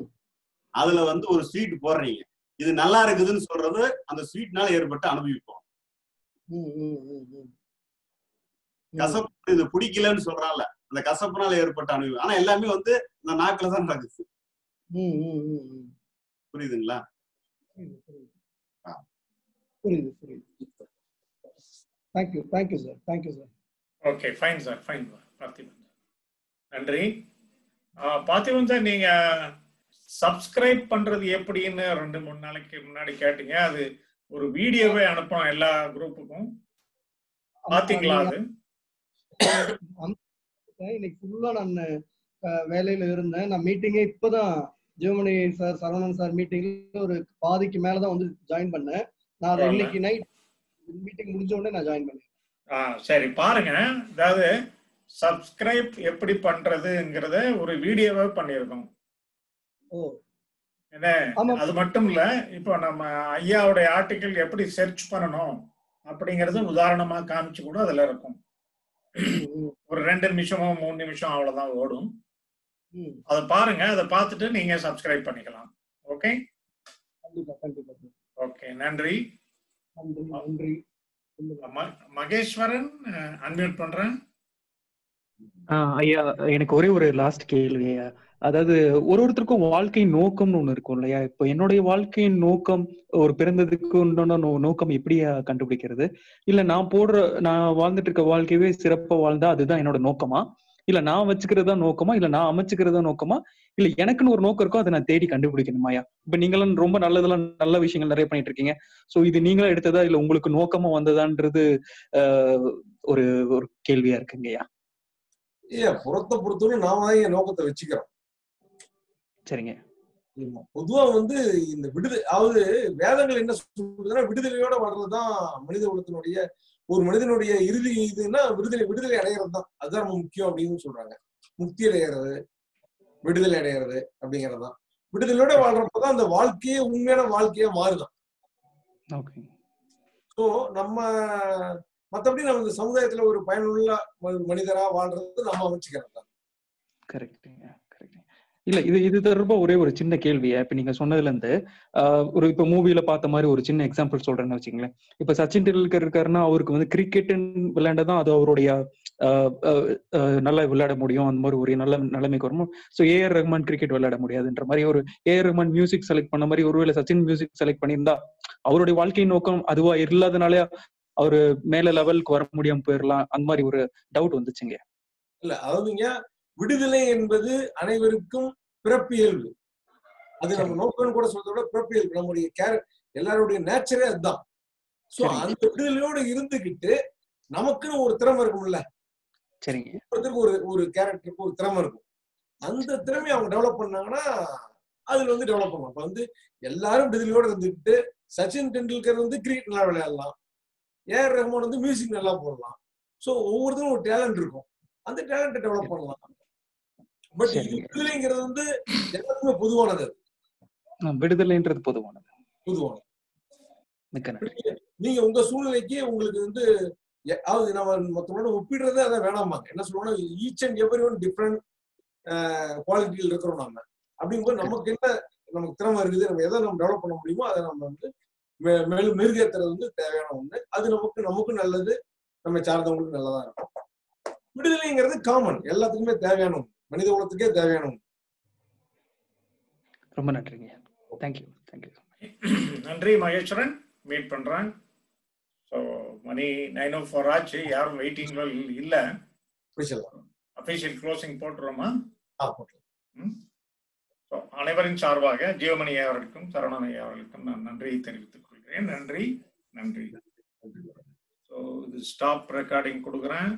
அதுல வந்து ஒரு ஸ்வீட் போடுறீங்க. இது நல்லா இருக்குதுன்னு சொல்றது அந்த ஸ்வீட்னால ஏற்பட்ட அனுபவிப்போம். கசப்பு இது பிடிக்கலன்னு சொல்றான்ல. அந்த கசப்புனால ஏற்பட்ட அனுபவம் ஆனா எல்லாமே வந்து இந்த நாக்குல தான் நடக்குது புரியுதுங்களா? புரியுது புரியுது. Thank you thank you sir thank you sir okay fine sir fine Parthiban நன்றி. ஆஹ் பார்த்திபன் சார் நீங்க சப்ஸ்கிரைப் பண்றது எப்படின்னு ரெண்டு மூணு நாளைக்கு முன்னாடி கேட்டீங்க. அது ஒரு வீடியோவே அனுப்பணும் எல்லா குரூப்புக்கும் பாத்தீங்களா அது? இன்னைக்கு ஃபுல்லா நான் வேலையில இருந்தேன். நான் மீட்டிங்கே இப்பதான் ஜெர்மனி சார் சரவணன் சார் மீட்டிங்ல ஒரு பாதிக்கு மேலதான் வந்து ஜாயின் பண்ணேன். நான். இன்னைக்கு நைட் மீட்டிங் முடிஞ்ச உடனே நான் ஜாயின் பண்ணேன். ஆ சரி பாருங்க. அதாவது சப்ஸ்கிரைப் எப்படி பண்றதுங்கிறத ஒரு வீடியோவே பண்ணியிருக்கோம். ஓ. என்ன? அது மட்டும் இல்ல இப்போ நம்ம ஐயாவுடைய ஆர்டிக்கிள் எப்படி சர்ச் பண்ணணும் அப்படிங்கறது உதாரணமா காமிச்சு கூட அதுல இருக்கும். ஒரு ரெண்டு நிமிஷமோ மூணு நிமிஷம் அவ்வளவுதான் ஓடும். அதை பாருங்க அதை பார்த்துட்டு நீங்க சப்ஸ்கிரைப் பண்ணிக்கலாம். ஓகே கண்டிப்பா கண்டிப்பா ஓகே நன்றி. நன்றி நன்றி. ம- மகேஸ்வரன் அன்மியூட் பண்றேன். ஐயா எனக்கு ஒரே ஒரு லாஸ்ட் கேள்வி ஐயா. அதாவது ஒரு ஒருத்தருக்கும் வாழ்க்கை நோக்கம்னு ஒண்ணு இருக்கும் இல்லையா? இப்போ என்னுடைய வாழ்க்கையின் நோக்கம் ஒரு பிறந்ததுக்கு உண்டான நோ நோக்கம் எப்படியா கண்டுபிடிக்கிறது? இல்ல நான் போடுற நான் வாழ்ந்துட்டு இருக்க வாழ்க்கையவே சிறப்பா வாழ்ந்தா அதுதான் என்னோட நோக்கமா? இல்ல நான் வச்சுக்கிறதா நோக்கமா? இல்ல நான் அமைச்சுக்கிறதா நோக்கமா? இல்ல எனக்குன்னு ஒரு நோக்கம் இருக்கோ அதை நான் தேடி கண்டுபிடிக்கணுமாயா இப்ப நீங்களும் ரொம்ப நல்லதெல்லாம் நல்ல விஷயங்கள் நிறைய பண்ணிட்டு இருக்கீங்க. சோ இது நீங்களும் எடுத்ததா இல்ல உங்களுக்கு நோக்கமா வந்ததான்றது ஒரு ஒரு கேள்வியா இருக்குங்கய்யா ஏன் புறத்தை பொறுத்தவரை நாம தான் என் நோக்கத்தை வச்சுக்கிறோம். சரிங்க. பொதுவா வந்து இந்த விடுதலை அதாவது வேதங்கள் என்ன சொல்றதுன்னா விடுதலையோட வர்றதுதான் மனித குலத்தினுடைய ஒரு மனிதனுடைய இறுதி இதுன்னா விடுதலை விடுதலை அடையிறது தான் அதுதான் ரொம்ப முக்கியம் அப்படின்னு சொல்றாங்க. முக்தி அடைகிறது விடுதலை அடைகிறது அப்படிங்கிறது தான் விடுதலையோட வாழ்றப்பதான் அந்த வாழ்க்கையே உண்மையான வாழ்க்கையா மாறுதான். ஸோ நம்ம மத்தபடி நம்ம இந்த சமுதாயத்துல ஒரு பயனுள்ள மனிதரா வாழ்றது நம்ம அமைச்சுக்கிறது தான் கரெக்டுங்க கரெக்ட் இல்ல இது இது தொடர்பா ஒரே ஒரு சின்ன கேள்வியா? இப்ப நீங்க சொன்னதுல இருந்து ஒரு இப்ப மூவில பார்த்த மாதிரி ஒரு சின்ன எக்ஸாம்பிள் சொல்றேன்னு வச்சுங்களேன் இப்ப சச்சின் டெண்டுல்கர் இருக்காருன்னா அவருக்கு வந்து கிரிக்கெட் விளையாண்டதான் அது அவருடைய ஆஹ், நல்லா விளையாட முடியும். அந்த மாதிரி ஒரு நல்ல நிலைமைக்கு வரும்? ஸோ ஏஆர் ரஹ்மான் கிரிக்கெட் விளையாட முடியாதுன்ற மாதிரி ஒரு ஏஆர் ரஹ்மான் மியூசிக் செலக்ட் பண்ண மாதிரி ஒருவேளை சச்சின் மியூசிக் செலக்ட் பண்ணியிருந்தா அவருடைய வாழ்க்கை நோக்கம் அதுவா இல்லாதனாலே அவரு மேல லெவலுக்கு வர முடியாம போயிடலாம் அந்த மாதிரி ஒரு டவுட் வந்துச்சுங்க. இல்ல அதாவதுங்க விடுதலை என்பது அனைவருக்கும் பிறப்பியல்பு அது நம்ம நோக்கம்னு கூட சொல்றத விட பிறப்பியல்பு நம்முடைய கேர எல்லாருடைய நேச்சரே அதுதான். சோ. அந்த விடுதலையோட இருந்துகிட்டு நமக்குன்னு ஒரு திறமை இருக்கும்ல. சரிங்க. ஒருத்தருக்கு ஒரு ஒரு கேரக்டருக்கு ஒரு திறமை இருக்கும். அந்த திறமையை அவங்க டெவலப் பண்ணாங்கன்னா அதுல வந்து டெவலப் பண்ணலாம். இப்ப வந்து எல்லாரும் விடுதலையோட இருந்துக்கிட்டு சச்சின் டெண்டுல்கர் வந்து கிரிக்கெட் நல்லா விளையாடலாம். ஏஆர் ரஹ்மான் வந்து மியூசிக் நல்லா போடலாம். சோ ஒவ்வொருத்தரும் ஒரு டேலண்ட் இருக்கும். அந்த டேலண்ட்டை டெவலப் பண்ணலாம். பட். விடுதலைங்கிறது வந்து எல்லாத்துக்குமே பொதுவானது விடுதலைன்றது பொதுவானது. பொதுவானது. நீங்க உங்க சூழ்நிலைக்கு உங்களுக்கு வந்து அதாவது நம்ம மத்தவங்களோட ஒப்பிடுறதே அதை வேணாமாங்க என்ன சொல்லுவாங்கன்னா each and every one different குவாலிட்டியில் இருக்கிறோம் நம்ம அப்படிங்கும்போது நமக்கு என்ன நமக்கு திறமை இருக்குது நம்ம எதை நம்ம டெவலப் பண்ண முடியுமோ அதை நம்ம வந்து மேலும் மெருகேற்றுறது வந்து தேவையான ஒண்ணு. அது நமக்கு நமக்கும் நல்லது நம்ம சார்ந்தவங்களுக்கு நல்லதா இருக்கும். விடுதலைங்கிறது காமன் எல்லாத்துக்குமே தேவையான ஒண்ணு. மனித குலத்துக்கே தேவையான ரொம்ப நன்றிங்க. தேங்க்யூ தேங்க்யூ நன்றி மகேஸ்வரன். மீட் பண்றேன். ஸோ மணி நைன் ஓ ஃபோர் ஆச்சு. யாரும் வெயிட்டிங்ல இல்ல. அபிஷியல் க்ளோசிங் போட்டுருமா ஸோ அனைவரின் சார்பாக ஜீவமணி அவர்களுக்கும் சரவணன் அவர்களுக்கும் நான் நன்றியை தெரிவித்துக் கொள்கிறேன். நன்றி. நன்றி. ஸோ இது ஸ்டாப் ரெக்கார்டிங் கொடுக்குறேன்.